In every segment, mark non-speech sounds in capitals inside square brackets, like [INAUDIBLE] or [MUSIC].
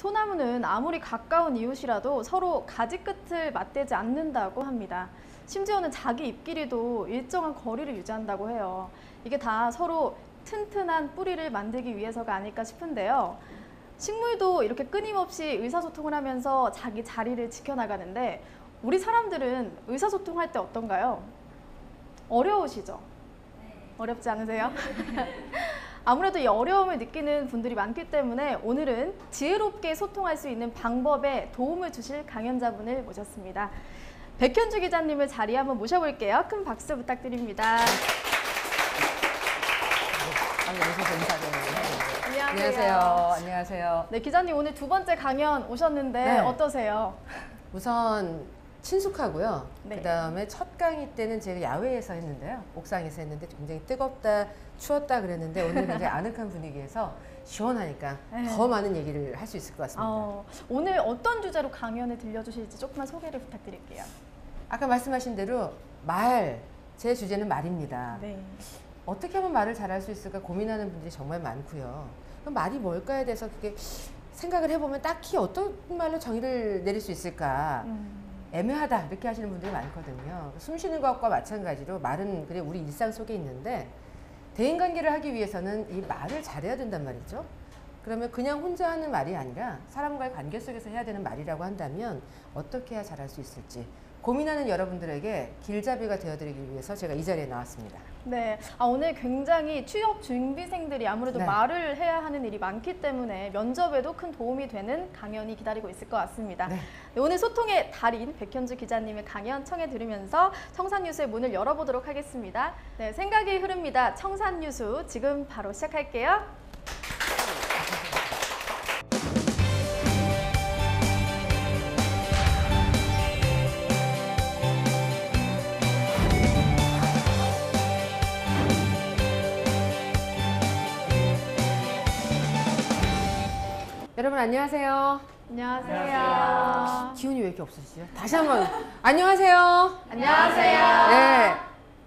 소나무는 아무리 가까운 이웃이라도 서로 가지 끝을 맞대지 않는다고 합니다. 심지어는 자기 잎끼리도 일정한 거리를 유지한다고 해요. 이게 다 서로 튼튼한 뿌리를 만들기 위해서가 아닐까 싶은데요. 식물도 이렇게 끊임없이 의사소통을 하면서 자기 자리를 지켜나가는데 우리 사람들은 의사소통할 때 어떤가요? 어려우시죠? 어렵지 않으세요? [LAUGHS] 아무래도 이 어려움을 느끼는 분들이 많기 때문에 오늘은 지혜롭게 소통할 수 있는 방법에 도움을 주실 강연자분을 모셨습니다. 백현주 기자님을 자리에 한번 모셔볼게요. 큰 박수 부탁드립니다. 아. 안녕하세요. 안녕하세요. 네, 기자님 오늘 두 번째 강연 오셨는데 네. 어떠세요? 우선 친숙하고요. 네. 그다음에 첫 강의 때는 제가 야외에서 했는데요. 옥상에서 했는데 굉장히 뜨겁다, 추웠다 그랬는데 오늘은 굉장히 아늑한 분위기에서 시원하니까 네. 더 많은 얘기를 할 수 있을 것 같습니다. 어, 오늘 어떤 주제로 강연을 들려주실지 조금만 소개를 부탁드릴게요. 아까 말씀하신 대로 말, 제 주제는 말입니다. 네. 어떻게 하면 말을 잘할 수 있을까 고민하는 분들이 정말 많고요. 그럼 말이 뭘까에 대해서 그게 생각을 해보면 딱히 어떤 말로 정의를 내릴 수 있을까 음, 애매하다 이렇게 하시는 분들이 많거든요. 숨 쉬는 것과 마찬가지로 말은 그래 우리 일상 속에 있는데 대인관계를 하기 위해서는 이 말을 잘해야 된단 말이죠. 그러면 그냥 혼자 하는 말이 아니라 사람과의 관계 속에서 해야 되는 말이라고 한다면 어떻게 해야 잘할 수 있을지 고민하는 여러분들에게 길잡이가 되어드리기 위해서 제가 이 자리에 나왔습니다. 네. 아, 오늘 굉장히 취업 준비생들이 아무래도 네. 말을 해야 하는 일이 많기 때문에 면접에도 큰 도움이 되는 강연이 기다리고 있을 것 같습니다. 네. 네, 오늘 소통의 달인 백현주 기자님의 강연 청해 들으면서 청산뉴스의 문을 열어보도록 하겠습니다. 네, 생각이 흐릅니다. 청산뉴스 지금 바로 시작할게요. 여러분 안녕하세요. 안녕하세요. 기운이 왜 이렇게 없으시죠? 다시 한번 안녕하세요. 안녕하세요. 네.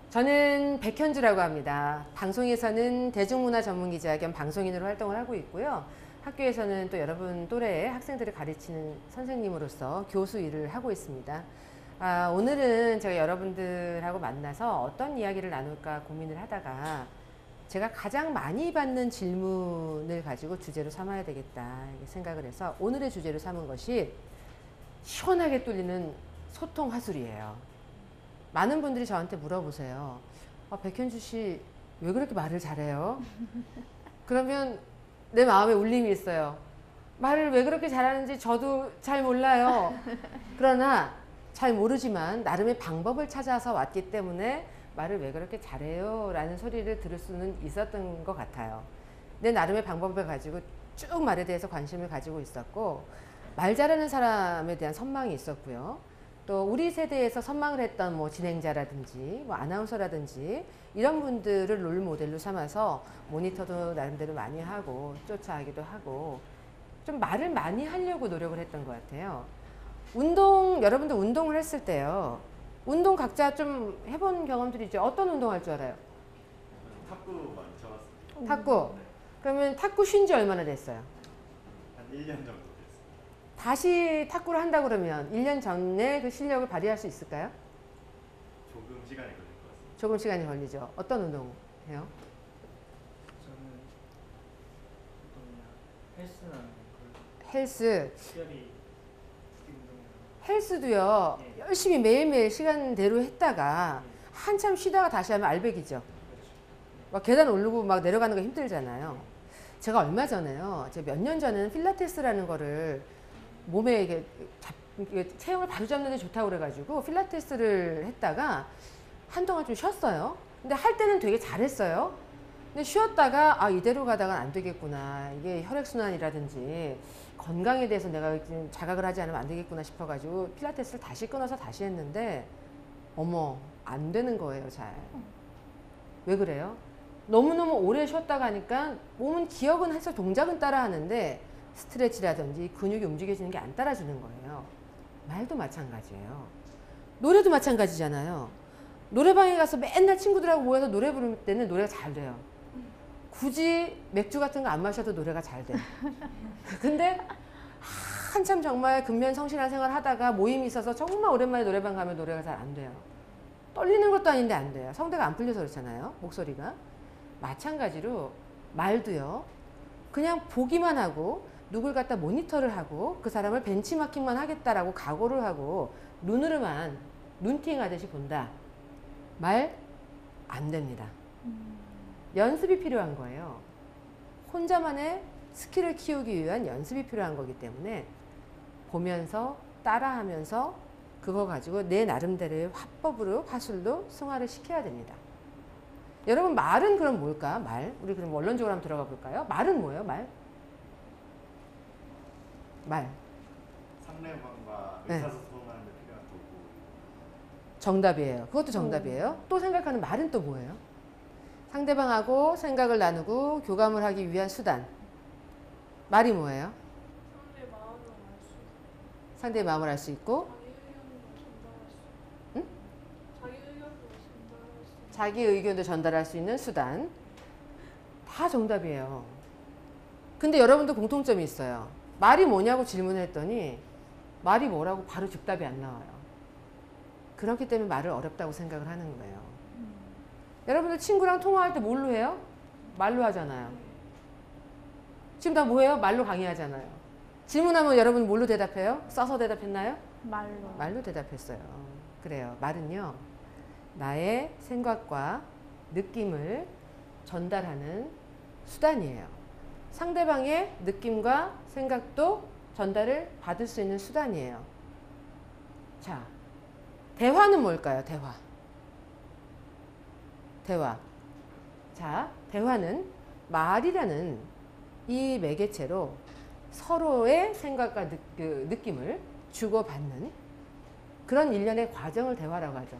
저는 백현주라고 합니다. 방송에서는 대중문화 전문 기자 겸 방송인으로 활동을 하고 있고요. 학교에서는 또 여러분 또래의 학생들을 가르치는 선생님으로서 교수 일을 하고 있습니다. 아, 오늘은 제가 여러분들하고 만나서 어떤 이야기를 나눌까 고민을 하다가 제가 가장 많이 받는 질문을 가지고 주제로 삼아야 되겠다 생각을 해서 오늘의 주제로 삼은 것이 시원하게 뚫리는 소통 화술이에요. 많은 분들이 저한테 물어보세요. 아, 백현주 씨 왜 그렇게 말을 잘해요? 그러면 내 마음에 울림이 있어요. 말을 왜 그렇게 잘하는지 저도 잘 몰라요. 그러나 잘 모르지만 나름의 방법을 찾아서 왔기 때문에 말을 왜 그렇게 잘해요? 라는 소리를 들을 수는 있었던 것 같아요. 내 나름의 방법을 가지고 쭉 말에 대해서 관심을 가지고 있었고 말 잘하는 사람에 대한 선망이 있었고요. 또 우리 세대에서 선망을 했던 뭐 진행자라든지 뭐 아나운서라든지 이런 분들을 롤 모델로 삼아서 모니터도 나름대로 많이 하고 쫓아하기도 하고 좀 말을 많이 하려고 노력을 했던 것 같아요. 운동 여러분들 운동을 했을 때요. 운동 각자 좀 해본 경험들이 있죠. 어떤 운동 할 줄 알아요? 탁구 많이 쳐봤어요. 탁구. 그러면 탁구 쉰 지 얼마나 됐어요? 한 1년 정도 됐어요. 다시 탁구를 한다 그러면 1년 전에 그 실력을 발휘할 수 있을까요? 조금 시간이 걸릴 것 같습니다. 조금 시간이 걸리죠. 어떤 운동 해요? 저는 헬스나 그 헬스. 특별히 헬스도요. 네. 열심히 매일매일 시간대로 했다가 한참 쉬다가 다시 하면 알백이죠. 막 계단 오르고 막 내려가는 거 힘들잖아요. 제가 얼마 전에요. 제가 몇 년 전에는 필라테스라는 거를 몸에 이게 체형을 바로 잡는 데 좋다고 그래가지고 필라테스를 했다가 한동안 좀 쉬었어요. 근데 할 때는 되게 잘했어요. 근데 쉬었다가 아 이대로 가다가 안 되겠구나. 이게 혈액순환이라든지 건강에 대해서 내가 지금 자각을 하지 않으면 안 되겠구나 싶어가지고 필라테스를 다시 끊어서 다시 했는데 어머 안 되는 거예요 잘. 왜 그래요? 너무너무 오래 쉬었다가 하니까 몸은 기억은 해서 동작은 따라 하는데 스트레치라든지 근육이 움직여지는 게 안 따라주는 거예요. 말도 마찬가지예요. 노래도 마찬가지잖아요. 노래방에 가서 맨날 친구들하고 모여서 노래 부를 때는 노래가 잘 돼요. 굳이 맥주 같은 거 안 마셔도 노래가 잘 돼. [LAUGHS] 근데 한참 정말 근면 성실한 생활 하다가 모임이 있어서 정말 오랜만에 노래방 가면 노래가 잘 안 돼요. 떨리는 것도 아닌데 안 돼요. 성대가 안 풀려서 그렇잖아요. 목소리가. 마찬가지로 말도요. 그냥 보기만 하고 누굴 갖다 모니터를 하고 그 사람을 벤치마킹만 하겠다라고 각오를 하고 눈으로만 눈팅 하듯이 본다. 말 안 됩니다. 연습이 필요한 거예요. 혼자만의 스킬을 키우기 위한 연습이 필요한 거기 때문에 보면서 따라하면서 그거 가지고 내 나름대로의 화법으로 화술로 승화를 시켜야 됩니다. 여러분 말은 그럼 뭘까? 말. 우리 그럼 원론적으로 한번 들어가 볼까요? 말은 뭐예요? 말. 말. 상대방과 네. 의사소통하는 데 필요한 도구. 정답이에요. 그것도 정답이에요. 또 생각하는 말은 또 뭐예요? 상대방하고 생각을 나누고 교감을 하기 위한 수단. 말이 뭐예요? 상대의 마음을 알 수 있고 응? 자기 의견도 전달할 수 있는 수단. 다 정답이에요. 근데 여러분도 공통점이 있어요. 말이 뭐냐고 질문을 했더니 말이 뭐라고 바로 즉답이 안 나와요. 그렇기 때문에 말을 어렵다고 생각을 하는 거예요. 여러분들 친구랑 통화할 때 뭘로 해요? 말로 하잖아요. 지금 다 뭐예요? 말로 강의하잖아요. 질문하면 여러분 뭘로 대답해요? 써서 대답했나요? 말로. 말로 대답했어요. 그래요. 말은요, 나의 생각과 느낌을 전달하는 수단이에요. 상대방의 느낌과 생각도 전달을 받을 수 있는 수단이에요. 자, 대화는 뭘까요? 대화. 대화. 자, 대화는 말이라는 이 매개체로 서로의 생각과 느, 그 느낌을 주고받는 그런 일련의 과정을 대화라고 하죠.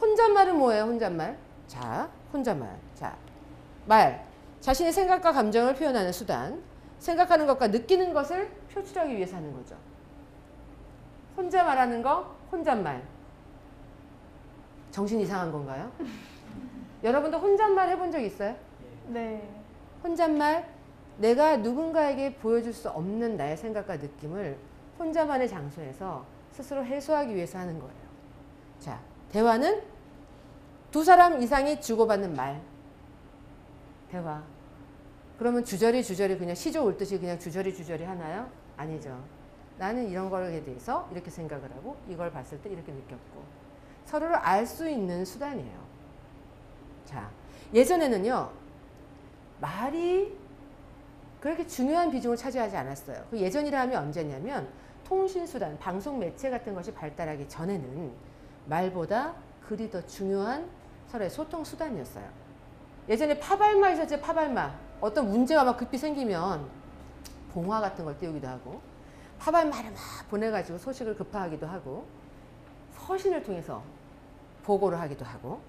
혼잣말은 뭐예요? 혼잣말. 자, 혼잣말. 자, 말. 자신의 생각과 감정을 표현하는 수단. 생각하는 것과 느끼는 것을 표출하기 위해서 하는 거죠. 혼자 말하는 거, 혼잣말. 정신 이상한 건가요? 여러분도 혼잣말 해본 적 있어요? 네. 혼잣말 내가 누군가에게 보여줄 수 없는 나의 생각과 느낌을 혼자만의 장소에서 스스로 해소하기 위해서 하는 거예요. 자, 대화는 두 사람 이상이 주고받는 말. 대화. 그러면 주저리 주저리 그냥 시조 올 듯이 그냥 주저리 주저리 하나요? 아니죠. 나는 이런 거에 대해서 이렇게 생각을 하고 이걸 봤을 때 이렇게 느꼈고 서로를 알 수 있는 수단이에요. 자, 예전에는요. 말이 그렇게 중요한 비중을 차지하지 않았어요. 그 예전이라 하면 언제냐면 통신수단, 방송 매체 같은 것이 발달하기 전에는 말보다 글이 더 중요한 서로의 소통 수단이었어요. 예전에 파발마 있었죠, 파발마. 어떤 문제가 막 급히 생기면 봉화 같은 걸 띄우기도 하고 파발마를 막 보내가지고 소식을 급파하기도 하고 서신을 통해서 보고를 하기도 하고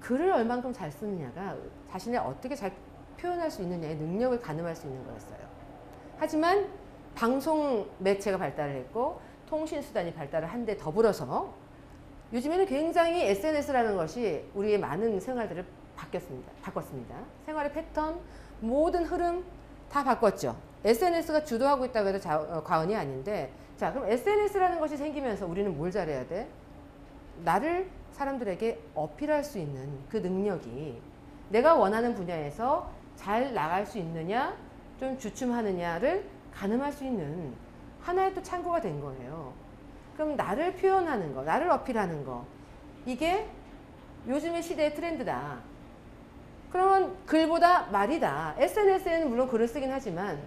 글을 얼만큼 잘 쓰느냐가 자신을 어떻게 잘 표현할 수 있느냐의 능력을 가늠할 수 있는 거였어요. 하지만 방송 매체가 발달을 했고 통신 수단이 발달을 한데 더불어서 요즘에는 굉장히 SNS라는 것이 우리의 많은 생활들을 바뀌었습니다. 바꿨습니다. 생활의 패턴, 모든 흐름 다 바꿨죠. SNS가 주도하고 있다고 해도 자- 어, 과언이 아닌데 자 그럼 SNS라는 것이 생기면서 우리는 뭘 잘해야 돼? 나를 사람들에게 어필할 수 있는 그 능력이 내가 원하는 분야에서 잘 나갈 수 있느냐, 좀 주춤하느냐를 가늠할 수 있는 하나의 또 창구가 된 거예요. 그럼 나를 표현하는 거, 나를 어필하는 거, 이게 요즘의 시대의 트렌드다. 그러면 글보다 말이다. SNS에는 물론 글을 쓰긴 하지만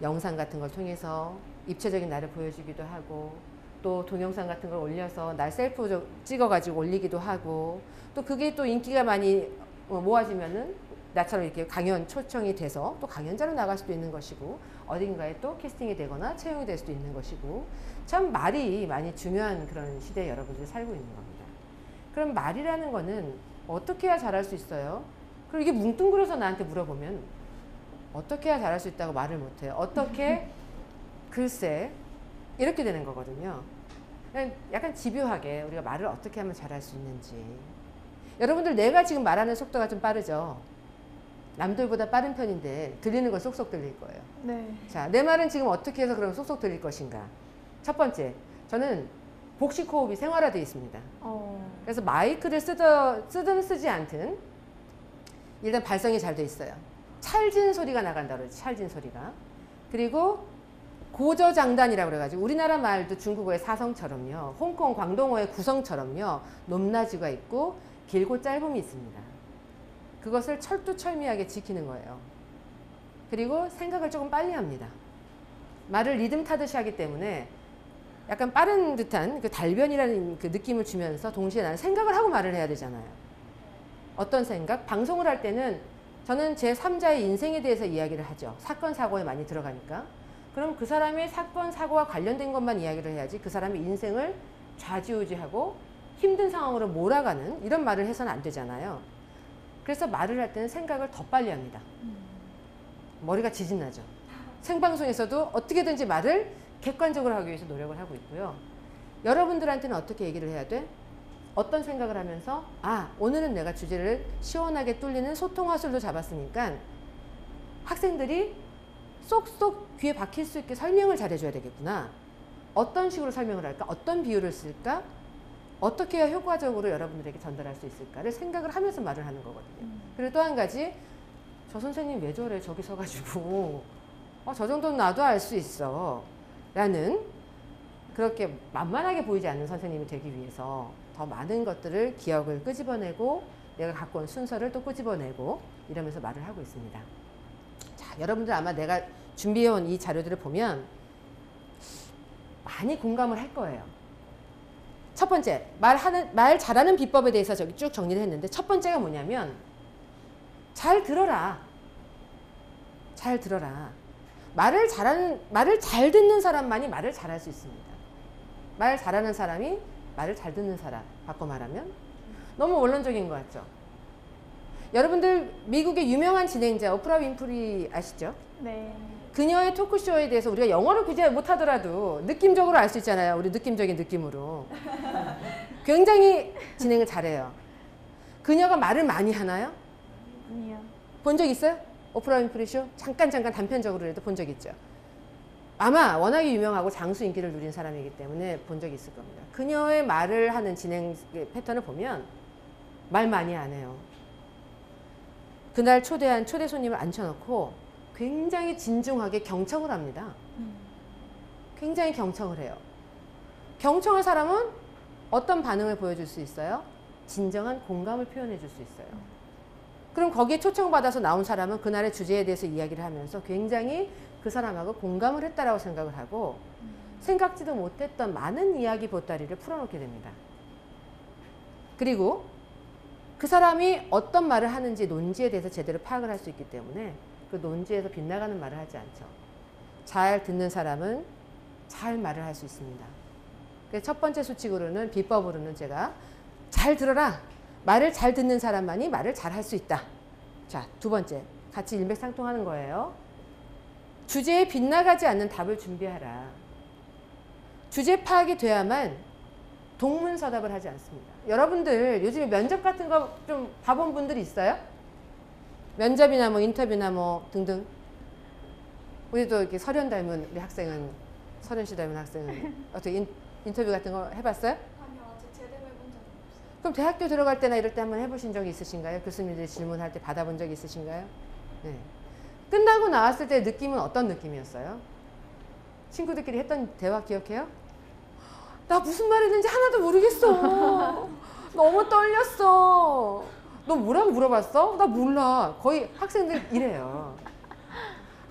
영상 같은 걸 통해서 입체적인 나를 보여주기도 하고 또 동영상 같은 걸 올려서 날 셀프 찍어가지고 올리기도 하고 또 그게 또 인기가 많이 어, 모아지면은 나처럼 이렇게 강연 초청이 돼서 또 강연자로 나갈 수도 있는 것이고 어딘가에 또 캐스팅이 되거나 채용이 될 수도 있는 것이고 참 말이 많이 중요한 그런 시대에 여러분들이 살고 있는 겁니다. 그럼 말이라는 거는 어떻게 해야 잘할 수 있어요? 그리고 이게 뭉뚱그려서 나한테 물어보면 어떻게 해야 잘할 수 있다고 말을 못해요. 어떻게 [LAUGHS] 글쎄 이렇게 되는 거거든요. 그냥 약간 집요하게 우리가 말을 어떻게 하면 잘할 수 있는지. 여러분들 내가 지금 말하는 속도가 좀 빠르죠. 남들보다 빠른 편인데 들리는 건 쏙쏙 들릴 거예요. 네. 자, 내 말은 지금 어떻게 해서 그럼 쏙쏙 들릴 것인가? 첫 번째, 저는 복식 호흡이 생활화되어 있습니다. 어. 그래서 마이크를 쓰더, 쓰든 쓰지 않든 일단 발성이 잘 돼 있어요. 찰진 소리가 나간다 그러지, 찰진 소리가. 그리고 고저장단이라고 그래가지고 우리나라 말도 중국어의 사성처럼요, 홍콩, 광동어의 구성처럼요, 높낮이가 있고 길고 짧음이 있습니다. 그것을 철두철미하게 지키는 거예요. 그리고 생각을 조금 빨리 합니다. 말을 리듬 타듯이 하기 때문에 약간 빠른 듯한 그 달변이라는 그 느낌을 주면서 동시에 나는 생각을 하고 말을 해야 되잖아요. 어떤 생각? 방송을 할 때는 저는 제 3자의 인생에 대해서 이야기를 하죠. 사건, 사고에 많이 들어가니까. 그럼 그 사람의 사건, 사고와 관련된 것만 이야기를 해야지 그 사람의 인생을 좌지우지하고 힘든 상황으로 몰아가는 이런 말을 해서는 안 되잖아요. 그래서 말을 할 때는 생각을 더 빨리 합니다. 머리가 지진나죠. 생방송에서도 어떻게든지 말을 객관적으로 하기 위해서 노력을 하고 있고요. 여러분들한테는 어떻게 얘기를 해야 돼? 어떤 생각을 하면서 아 오늘은 내가 주제를 시원하게 뚫리는 소통 화술로 잡았으니까 학생들이 쏙쏙 귀에 박힐 수 있게 설명을 잘해줘야 되겠구나. 어떤 식으로 설명을 할까? 어떤 비유를 쓸까? 어떻게 해야 효과적으로 여러분들에게 전달할 수 있을까를 생각을 하면서 말을 하는 거거든요. 그리고 또 한 가지 저 선생님 왜 저래 저기 서가지고 어, 저 정도는 나도 알 수 있어 라는 그렇게 만만하게 보이지 않는 선생님이 되기 위해서 더 많은 것들을 기억을 끄집어내고 내가 갖고 온 순서를 또 끄집어내고 이러면서 말을 하고 있습니다. 자, 여러분들 아마 내가 준비해온 이 자료들을 보면 많이 공감을 할 거예요. 첫 번째, 말하는, 말 잘하는 비법에 대해서 저기 쭉 정리를 했는데 첫 번째가 뭐냐면 잘 들어라. 잘 들어라. 말을 잘하는, 말을 잘 듣는 사람만이 말을 잘할 수 있습니다. 말 잘하는 사람이 말을 잘 듣는 사람. 바꿔 말하면 너무 원론적인 것 같죠? 여러분들 미국의 유명한 진행자 오프라 윈프리 아시죠? 네. 그녀의 토크쇼에 대해서 우리가 영어를 굳이 못하더라도 느낌적으로 알 수 있잖아요. 우리 느낌적인 느낌으로. [LAUGHS] 굉장히 진행을 잘해요. 그녀가 말을 많이 하나요? 아니요. 본 적 있어요? 오프라 윈프리 쇼? 잠깐 잠깐 단편적으로라도 본 적 있죠. 아마 워낙에 유명하고 장수 인기를 누린 사람이기 때문에 본 적이 있을 겁니다. 그녀의 말을 하는 진행 패턴을 보면 말 많이 안 해요. 그날 초대한 초대 손님을 앉혀놓고 굉장히 진중하게 경청을 합니다. 굉장히 경청을 해요. 경청한 사람은 어떤 반응을 보여줄 수 있어요? 진정한 공감을 표현해 줄 수 있어요. 그럼 거기에 초청받아서 나온 사람은 그날의 주제에 대해서 이야기를 하면서 굉장히 그 사람하고 공감을 했다라고 생각을 하고 생각지도 못했던 많은 이야기 보따리를 풀어놓게 됩니다. 그리고 그 사람이 어떤 말을 하는지 논지에 대해서 제대로 파악을 할 수 있기 때문에 그 논지에서 빗나가는 말을 하지 않죠. 잘 듣는 사람은 잘 말을 할 수 있습니다. 첫 번째 수칙으로는 비법으로는 제가 잘 들어라. 말을 잘 듣는 사람만이 말을 잘 할 수 있다. 자, 두 번째. 같이 일맥상통하는 거예요. 주제에 빗나가지 않는 답을 준비하라. 주제 파악이 돼야만 동문서답을 하지 않습니다. 여러분들 요즘에 면접 같은 거 좀 봐본 분들 있어요? 면접이나 뭐 인터뷰나 뭐 등등. 우리도 이렇게 설현 닮은 우리 학생은 설현 씨 닮은 학생은 [LAUGHS] 어떻게 인, 인터뷰 같은 거 해봤어요? 아니요 아직 제대로 해본 적은 없어요. 그럼 대학교 들어갈 때나 이럴 때 한번 해보신 적이 있으신가요? 교수님들이 질문할 때 받아본 적 있으신가요? 네. 끝나고 나왔을 때 느낌은 어떤 느낌이었어요? 친구들끼리 했던 대화 기억해요? 나 무슨 말 했는지 하나도 모르겠어. [LAUGHS] 너무 떨렸어. 너 뭐라고 물어봤어? 나 몰라. 거의 학생들 이래요.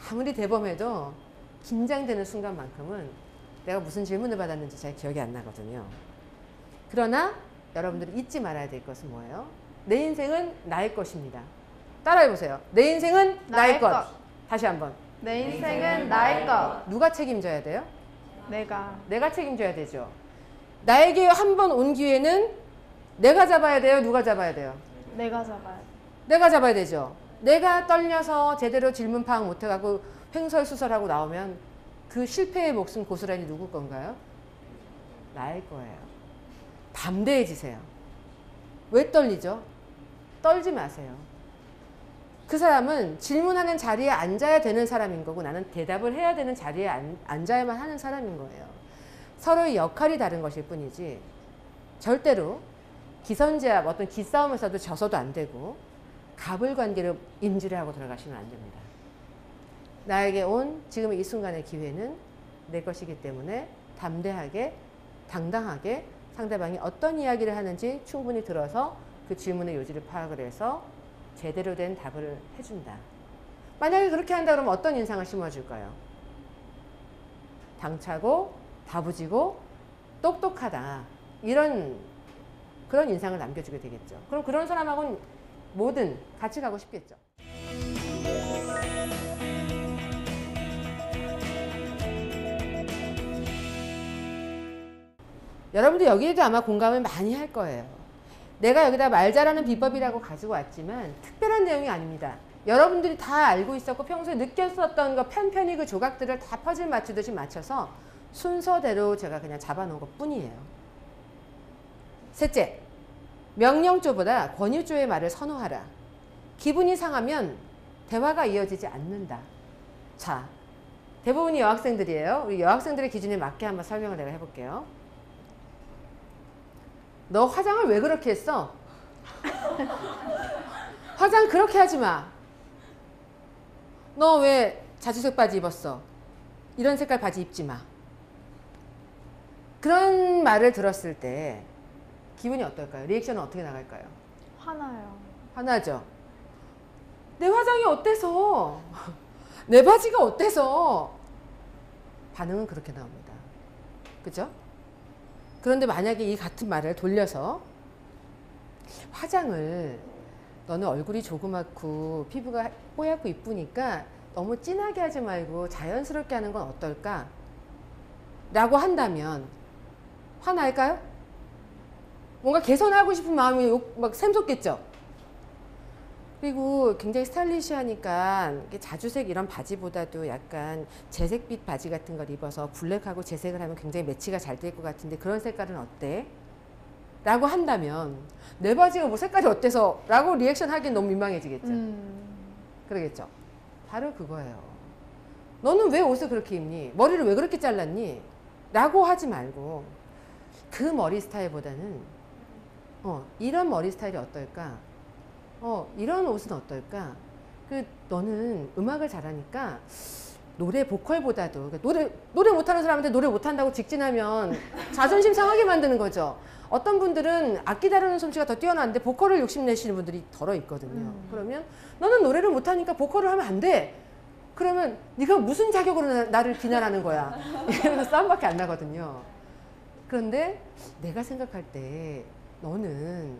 아무리 대범해도 긴장되는 순간만큼은 내가 무슨 질문을 받았는지 잘 기억이 안 나거든요. 그러나 여러분들이 잊지 말아야 될 것은 뭐예요? 내 인생은 나의 것입니다. 따라해 보세요. 내 인생은 나의, 나의 것. 것. 다시 한번. 내 인생은 나의 것. 누가 책임져야 돼요? 내가. 내가 책임져야 되죠. 나에게 한 번 온 기회는 내가 잡아야 돼요? 누가 잡아야 돼요? 내가 잡아야 돼. 내가 잡아야 되죠. 내가 떨려서 제대로 질문 파악 못해가고 횡설수설하고 나오면 그 실패의 몫은 고스란히 누구 건가요? 나일 거예요. 담대해지세요. 왜 떨리죠? 떨지 마세요. 그 사람은 질문하는 자리에 앉아야 되는 사람인 거고 나는 대답을 해야 되는 자리에 앉, 앉아야만 하는 사람인 거예요. 서로의 역할이 다른 것일 뿐이지 절대로 기선제압 어떤 기싸움에서도 져서도 안 되고 갑을 관계로 인지를 하고 들어가시면 안 됩니다. 나에게 온 지금 이 순간의 기회는 내 것이기 때문에 담대하게 당당하게 상대방이 어떤 이야기를 하는지 충분히 들어서 그 질문의 요지를 파악을 해서 제대로 된 답을 해준다. 만약에 그렇게 한다 그러면 어떤 인상을 심어줄까요? 당차고 다부지고 똑똑하다. 이런 그런 인상을 남겨주게 되겠죠. 그럼 그런 사람하고는 뭐든 같이 가고 싶겠죠. 여러분도 여기에도 아마 공감을 많이 할 거예요. 내가 여기다 말 잘하는 비법이라고 가지고 왔지만 특별한 내용이 아닙니다. 여러분들이 다 알고 있었고 평소에 느꼈었던 거 편편히 그 조각들을 다 퍼즐 맞추듯이 맞춰서 순서대로 제가 그냥 잡아놓은 것 뿐이에요. 셋째, 명령조보다 권유조의 말을 선호하라. 기분이 상하면 대화가 이어지지 않는다. 자, 대부분이 여학생들이에요. 우리 여학생들의 기준에 맞게 한번 설명을 내가 해볼게요. 너 화장을 왜 그렇게 했어? [LAUGHS] 화장 그렇게 하지 마. 너 왜 자주색 바지 입었어? 이런 색깔 바지 입지 마. 그런 말을 들었을 때 기분이 어떨까요? 리액션은 어떻게 나갈까요? 화나요. 화나죠? 내 화장이 어때서? [LAUGHS] 내 바지가 어때서? 반응은 그렇게 나옵니다. 그죠? 그런데 만약에 이 같은 말을 돌려서 화장을 너는 얼굴이 조그맣고 피부가 뽀얗고 이쁘니까 너무 진하게 하지 말고 자연스럽게 하는 건 어떨까? 라고 한다면 화날까요? 뭔가 개선하고 싶은 마음이 욕- 막 샘솟겠죠? 그리고 굉장히 스타일리시하니까 자주색 이런 바지보다도 약간 재색빛 바지 같은 걸 입어서 블랙하고 재색을 하면 굉장히 매치가 잘 될 것 같은데 그런 색깔은 어때? 라고 한다면 내 바지가 뭐 색깔이 어때서? 라고 리액션 하기엔 너무 민망해지겠죠? 음. 그러겠죠? 바로 그거예요. 너는 왜 옷을 그렇게 입니? 머리를 왜 그렇게 잘랐니? 라고 하지 말고 그 머리 스타일보다는 어, 이런 머리 스타일이 어떨까? 어, 이런 옷은 어떨까? 그 너는 음악을 잘하니까 노래 보컬보다도 그러니까 노래 노래 못하는 사람한테 노래 못한다고 직진하면 자존심 상하게 만드는 거죠. 어떤 분들은 악기 다루는 솜씨가 더 뛰어난데 보컬을 욕심내시는 분들이 덜어 있거든요. 음. 그러면 너는 노래를 못하니까 보컬을 하면 안 돼. 그러면 네가 무슨 자격으로 나- 나를 비난하는 거야. [LAUGHS] 이러면서 싸움밖에 안 나거든요. 그런데 내가 생각할 때 너는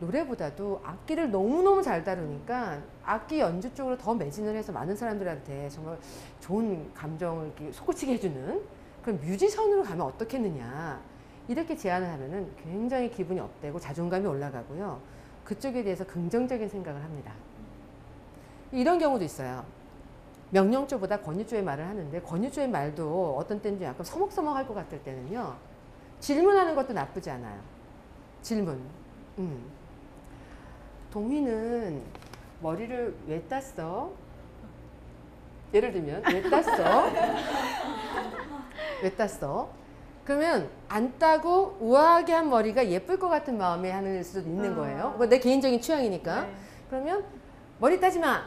노래보다도 악기를 너무너무 잘 다루니까 악기 연주 쪽으로 더 매진을 해서 많은 사람들한테 정말 좋은 감정을 솟구치게 해주는 그런 뮤지션으로 가면 어떻겠느냐. 이렇게 제안을 하면은 굉장히 기분이 업되고 자존감이 올라가고요. 그쪽에 대해서 긍정적인 생각을 합니다. 이런 경우도 있어요. 명령조보다 권유조의 말을 하는데 권유조의 말도 어떤 때는 좀 약간 서먹서먹할 것 같을 때는요. 질문하는 것도 나쁘지 않아요. 질문. 음. 동희는 머리를 왜 땄어? 예를 들면 왜 땄어? 왜 땄어? 그러면 안 따고 우아하게 한 머리가 예쁠 것 같은 마음에 하는 수도 있는 아. 거예요. 그거 내 개인적인 취향이니까. 네. 그러면 머리 따지 마.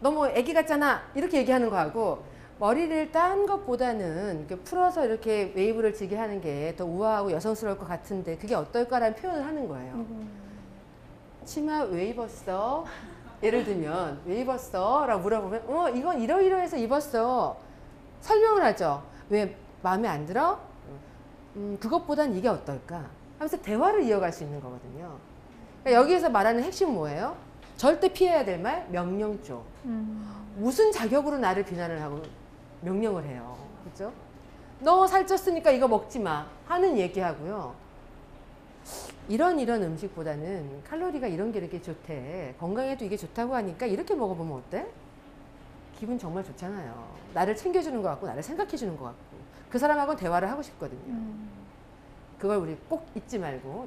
너무 애기 같잖아. 이렇게 얘기하는 거하고 머리를 딴 것보다는 이렇게 풀어서 이렇게 웨이브를 지게 하는 게 더 우아하고 여성스러울 것 같은데 그게 어떨까라는 표현을 하는 거예요. 음. 치마 왜 입었어? 예를 들면 왜 입었어? 라고 물어보면 어 이건 이러이러해서 입었어. 설명을 하죠. 왜 마음에 안 들어? 음, 그것보단 이게 어떨까? 하면서 대화를 이어갈 수 있는 거거든요. 그러니까 여기에서 말하는 핵심 뭐예요? 절대 피해야 될 말 명령조. 음. 무슨 자격으로 나를 비난을 하고 명령을 해요. 그죠? 너 살쪘으니까 이거 먹지 마. 하는 얘기하고요. 이런 이런 음식보다는 칼로리가 이런 게 이렇게 좋대. 건강에도 이게 좋다고 하니까 이렇게 먹어보면 어때? 기분 정말 좋잖아요. 나를 챙겨주는 것 같고, 나를 생각해주는 것 같고. 그 사람하고는 대화를 하고 싶거든요. 음. 그걸 우리 꼭 잊지 말고.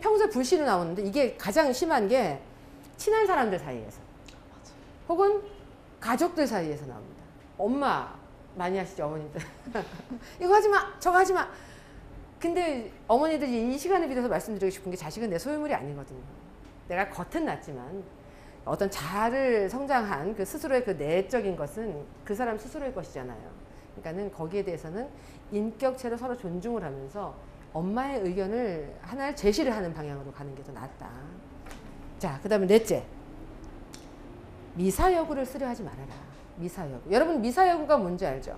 평소에 불신이 나오는데 이게 가장 심한 게 친한 사람들 사이에서. 혹은 가족들 사이에서 나옵니다. 엄마 많이 하시죠 어머니들. [LAUGHS] 이거 하지 마, 저거 하지 마. 근데 어머니들이 이 시간에 빌어서 말씀드리고 싶은 게 자식은 내 소유물이 아니거든요. 내가 겉은 낫지만 어떤 자를 성장한 그 스스로의 그 내적인 것은 그 사람 스스로의 것이잖아요. 그러니까는 거기에 대해서는 인격체로 서로 존중을 하면서 엄마의 의견을 하나를 제시를 하는 방향으로 가는 게 더 낫다. 자, 그 다음에 넷째. 미사여구를 쓰려 하지 말아라. 미사여구. 여러분 미사여구가 뭔지 알죠?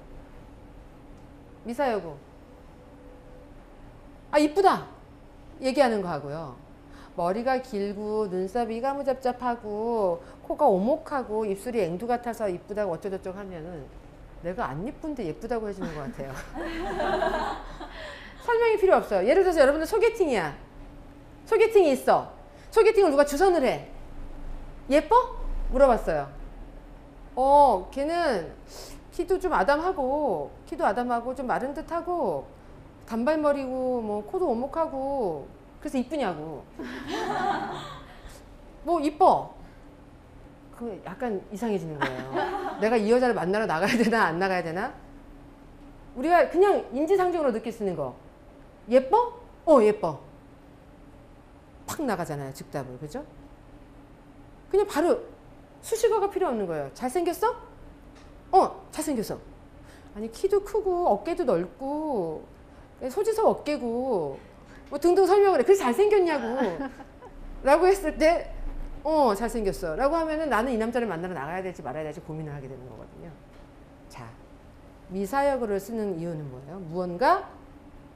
미사여구. 아 이쁘다 얘기하는 거 하고요. 머리가 길고 눈썹이 까무잡잡하고 코가 오목하고 입술이 앵두 같아서 이쁘다고 어쩌고저쩌고 하면은 내가 안 이쁜데 예쁘다고 해주는 것 같아요. [LAUGHS] 설명이 필요 없어요. 예를 들어서 여러분들 소개팅이야. 소개팅이 있어. 소개팅을 누가 주선을 해. 예뻐? 물어봤어요. 어, 걔는 키도 좀 아담하고, 키도 아담하고 좀 마른 듯하고, 단발머리고, 뭐, 코도 오목하고, 그래서 이쁘냐고. [LAUGHS] 뭐, 이뻐. 그 약간 이상해지는 거예요. 내가 이 여자를 만나러 나가야 되나, 안 나가야 되나? 우리가 그냥 인지상정으로 느낄 수 있는 거. 예뻐? 어, 예뻐. 팍 나가잖아요, 즉답을. 그죠? 그냥 바로 수식어가 필요 없는 거예요. 잘생겼어? 어, 잘생겼어. 아니, 키도 크고, 어깨도 넓고, 소지섭 어깨고, 뭐 등등 설명을 해. 그래서 잘생겼냐고. 라고 했을 때, 어, 잘생겼어. 라고 하면은 나는 이 남자를 만나러 나가야 될지 말아야 될지 고민을 하게 되는 거거든요. 자, 미사여구를 쓰는 이유는 뭐예요? 무언가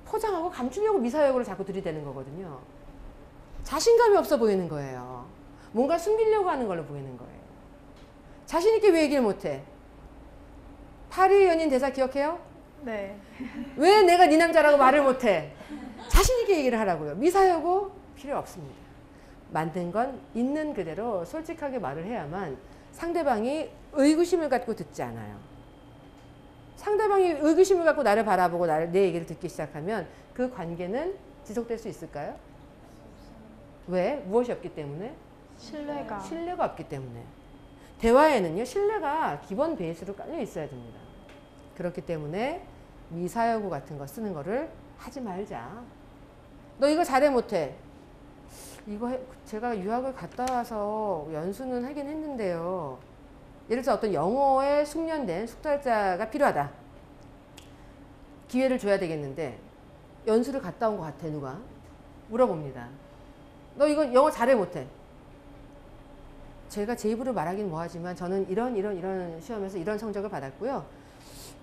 포장하고 감추려고 미사여구를 자꾸 들이대는 거거든요. 자신감이 없어 보이는 거예요. 뭔가 숨기려고 하는 걸로 보이는 거예요. 자신있게 왜 얘기를 못해? 파리 연인 대사 기억해요? 네. 왜 내가 네 남자라고 말을 못해? 자신있게 얘기를 하라고요. 미사여구 필요 없습니다. 만든 건 있는 그대로 솔직하게 말을 해야만 상대방이 의구심을 갖고 듣지 않아요. 상대방이 의구심을 갖고 나를 바라보고 나를 내 얘기를 듣기 시작하면 그 관계는 지속될 수 있을까요? 왜? 무엇이 없기 때문에? 신뢰가. 신뢰가 없기 때문에. 대화에는요, 신뢰가 기본 베이스로 깔려 있어야 됩니다. 그렇기 때문에 미사여구 같은 거 쓰는 거를 하지 말자. 너 이거 잘해 못해? 이거 해- 제가 유학을 갔다 와서 연수는 하긴 했는데요. 예를 들어 어떤 영어에 숙련된 숙달자가 필요하다. 기회를 줘야 되겠는데 연수를 갔다 온 것 같아 누가? 물어봅니다. 너 이거 영어 잘해 못해? 제가 제 입으로 말하긴 뭐하지만 저는 이런 이런 이런 시험에서 이런 성적을 받았고요.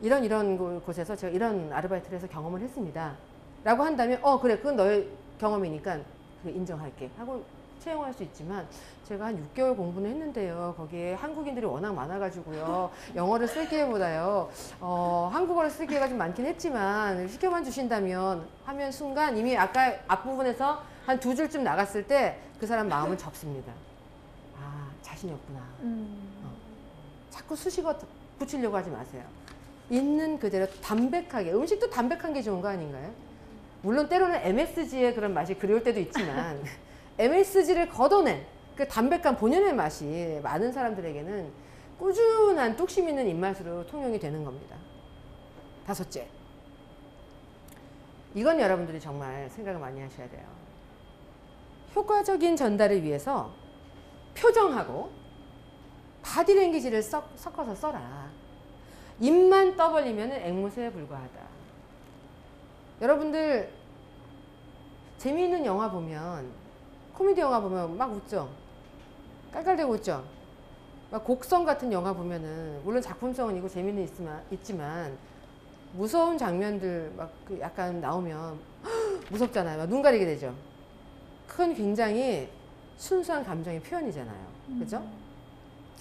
이런 이런 곳- 곳에서 제가 이런 아르바이트를 해서 경험을 했습니다. 라고 한다면 어 그래 그건 너의 경험이니까 그래, 인정할게 하고 채용할 수 있지만 제가 한 6개월 공부는 했는데요. 거기에 한국인들이 워낙 많아가지고요. [LAUGHS] 영어를 쓰기보다요. 어, 한국어를 쓰기가 좀 많긴 했지만 시켜만 주신다면 하면 순간 이미 아까 앞부분에서 한 두 줄쯤 나갔을 때 그 사람 마음은 접습니다. 아 자신이 없구나. 음. 자꾸 수식어 붙이려고 하지 마세요. 있는 그대로 담백하게 음식도 담백한 게 좋은 거 아닌가요? 물론 때로는 MSG의 그런 맛이 그리울 때도 있지만 [LAUGHS] MSG를 걷어낸 그 담백한 본연의 맛이 많은 사람들에게는 꾸준한 뚝심 있는 입맛으로 통용이 되는 겁니다. 다섯째. 이건 여러분들이 정말 생각을 많이 하셔야 돼요. 효과적인 전달을 위해서 표정하고 바디랭귀지를 섞, 섞어서 써라. 입만 떠벌리면 앵무새에 불과하다. 여러분들 재미있는 영화 보면 코미디 영화 보면 막 웃죠. 깔깔대고 웃죠. 막 곡성 같은 영화 보면은 물론 작품성은 있고 재미는 있지만, 있지만 무서운 장면들 막그 약간 나오면 [GASPS] 무섭잖아요. 막눈 가리게 되죠. 그건 굉장히 순수한 감정의 표현이잖아요. 그죠?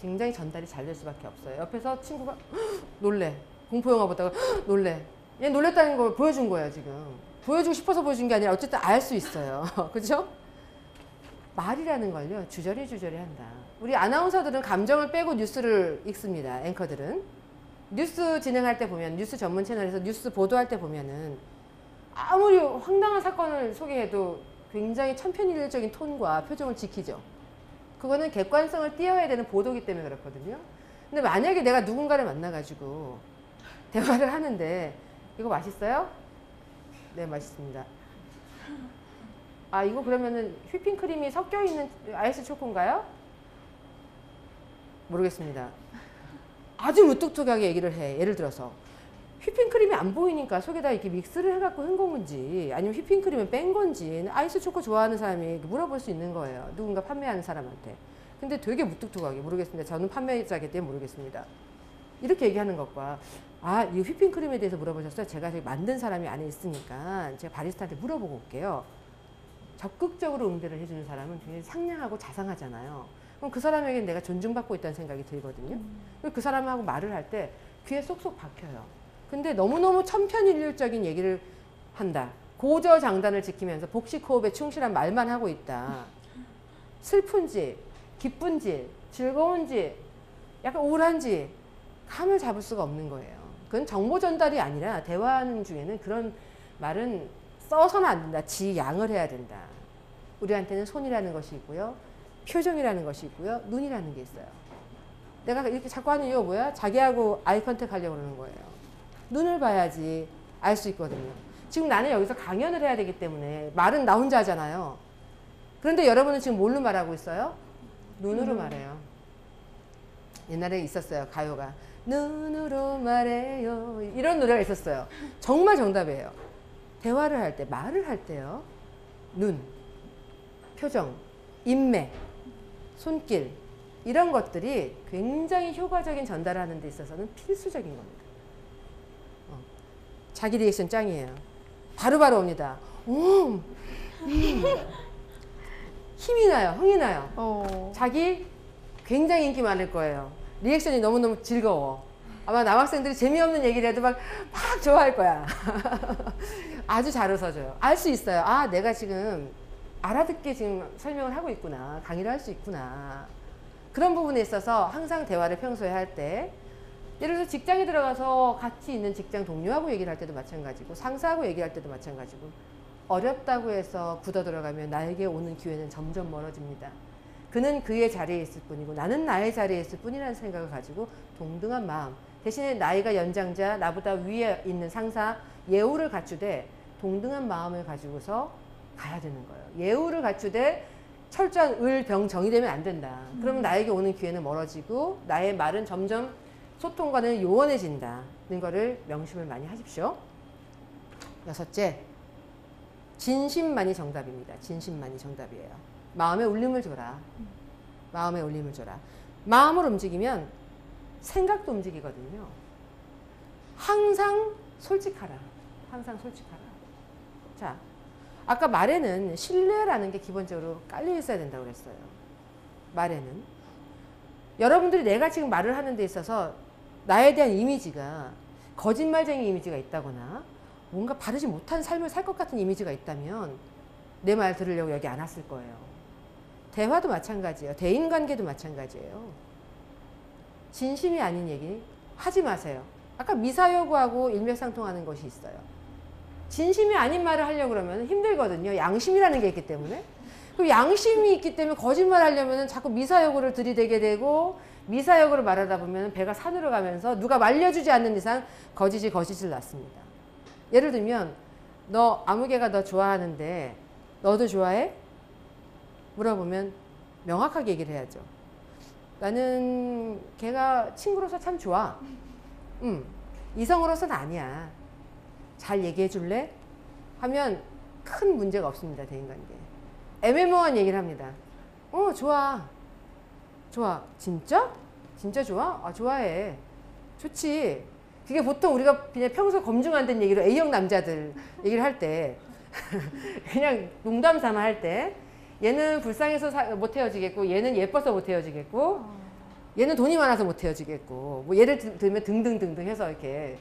굉장히 전달이 잘 될 수밖에 없어요. 옆에서 친구가 [GASPS] 놀래. 공포 영화 보다가 [GASPS] 놀래. 얘 놀랬다는 걸 보여준 거예요, 지금. 보여주고 싶어서 보여준 게 아니라 어쨌든 알 수 있어요. [LAUGHS] 그죠? 말이라는 걸요, 주저리 주저리 한다. 우리 아나운서들은 감정을 빼고 뉴스를 읽습니다, 앵커들은. 뉴스 진행할 때 보면, 뉴스 전문 채널에서 뉴스 보도할 때 보면은 아무리 황당한 사건을 소개해도 굉장히 천편일률적인 톤과 표정을 지키죠. 그거는 객관성을 띄어야 되는 보도기 때문에 그렇거든요. 근데 만약에 내가 누군가를 만나가지고 대화를 하는데 이거 맛있어요? 네, 맛있습니다. 아, 이거 그러면은 휘핑크림이 섞여 있는 아이스 초코인가요? 모르겠습니다. 아주 무뚝뚝하게 얘기를 해. 예를 들어서 휘핑크림이 안 보이니까 속에다 이렇게 믹스를 해갖고 한 건지 아니면 휘핑크림을 뺀 건지 아이스 초코 좋아하는 사람이 물어볼 수 있는 거예요. 누군가 판매하는 사람한테. 근데 되게 무뚝뚝하게 모르겠습니다. 저는 판매자기 때문에 모르겠습니다. 이렇게 얘기하는 것과 아, 이 휘핑크림에 대해서 물어보셨어요? 제가 만든 사람이 안에 있으니까 제가 바리스타한테 물어보고 올게요. 적극적으로 응대를 해주는 사람은 굉장히 상냥하고 자상하잖아요. 그럼 그 사람에게 내가 존중받고 있다는 생각이 들거든요. 그리고 그 사람하고 말을 할 때 귀에 쏙쏙 박혀요. 근데 너무너무 천편일률적인 얘기를 한다. 고저장단을 지키면서 복식호흡에 충실한 말만 하고 있다. 슬픈지, 기쁜지, 즐거운지, 약간 우울한지 감을 잡을 수가 없는 거예요. 그건 정보 전달이 아니라 대화하는 중에는 그런 말은 써서는 안 된다. 지양을 해야 된다. 우리한테는 손이라는 것이 있고요. 표정이라는 것이 있고요. 눈이라는 게 있어요. 내가 이렇게 자꾸 하는 이유가 뭐야? 자기하고 아이 컨택 하려고 그러는 거예요. 눈을 봐야지 알 수 있거든요. 지금 나는 여기서 강연을 해야 되기 때문에 말은 나 혼자 하잖아요. 그런데 여러분은 지금 뭘로 말하고 있어요? 눈으로 말해요. 옛날에 있었어요. 가요가. 눈으로 말해요. 이런 노래가 있었어요. 정말 정답이에요. 대화를 할 때, 말을 할 때요. 눈, 표정, 인맥, 손길, 이런 것들이 굉장히 효과적인 전달을 하는 데 있어서는 필수적인 겁니다. 어. 자기 리액션 짱이에요. 바로바로 옵니다. 음, 음. 힘이 나요. 흥이 나요. 어. 자기 굉장히 인기 많을 거예요. 리액션이 너무너무 즐거워. 아마 남학생들이 재미없는 얘기를 해도 막, 막 좋아할 거야. [LAUGHS] 아주 잘 웃어줘요. 알 수 있어요. 아, 내가 지금 알아듣게 지금 설명을 하고 있구나. 강의를 할 수 있구나. 그런 부분에 있어서 항상 대화를 평소에 할 때, 예를 들어서 직장에 들어가서 같이 있는 직장 동료하고 얘기를 할 때도 마찬가지고, 상사하고 얘기할 때도 마찬가지고, 어렵다고 해서 굳어 들어가면 나에게 오는 기회는 점점 멀어집니다. 그는 그의 자리에 있을 뿐이고 나는 나의 자리에 있을 뿐이라는 생각을 가지고 동등한 마음 대신에 나이가 연장자 나보다 위에 있는 상사 예우를 갖추되 동등한 마음을 가지고서 가야 되는 거예요. 예우를 갖추되 철저한 을, 병, 정이 되면 안 된다. 그러면 나에게 오는 기회는 멀어지고 나의 말은 점점 소통과는 요원해진다는 거를 명심을 많이 하십시오. 여섯째, 진심만이 정답입니다. 진심만이 정답이에요. 마음에 울림을 줘라. 마음에 울림을 줘라. 마음을 움직이면 생각도 움직이거든요. 항상 솔직하라. 항상 솔직하라. 자, 아까 말에는 신뢰라는 게 기본적으로 깔려 있어야 된다고 그랬어요. 말에는. 여러분들이 내가 지금 말을 하는 데 있어서 나에 대한 이미지가 거짓말쟁이 이미지가 있다거나 뭔가 바르지 못한 삶을 살 것 같은 이미지가 있다면 내 말 들으려고 여기 안 왔을 거예요. 대화도 마찬가지예요. 대인관계도 마찬가지예요. 진심이 아닌 얘기 하지 마세요. 아까 미사여구하고 일맥상통하는 것이 있어요. 진심이 아닌 말을 하려고 그러면 힘들거든요. 양심이라는 게 있기 때문에. 그 양심이 있기 때문에 거짓말 하려면 자꾸 미사여구를 들이대게 되고 미사여구를 말하다 보면 배가 산으로 가면서 누가 말려주지 않는 이상 거짓이 거짓을 낳습니다. 예를 들면 너 아무개가 너 좋아하는데 너도 좋아해? 물어보면 명확하게 얘기를 해야죠. 나는 걔가 친구로서 참 좋아. 음, 이성으로서는 아니야. 잘 얘기해 줄래? 하면 큰 문제가 없습니다. 대인관계. 애매모호한 얘기를 합니다. 어, 좋아. 좋아. 진짜? 진짜 좋아? 아, 좋아해. 좋지. 그게 보통 우리가 그냥 평소 검증 안 된 얘기로 A형 남자들 얘기를 할 때, [LAUGHS] 그냥 농담 삼아 할 때, 얘는 불쌍해서 사- 못 헤어지겠고, 얘는 예뻐서 못 헤어지겠고, 얘는 돈이 많아서 못 헤어지겠고, 뭐 예를 들- 들면 등등등등 해서 이렇게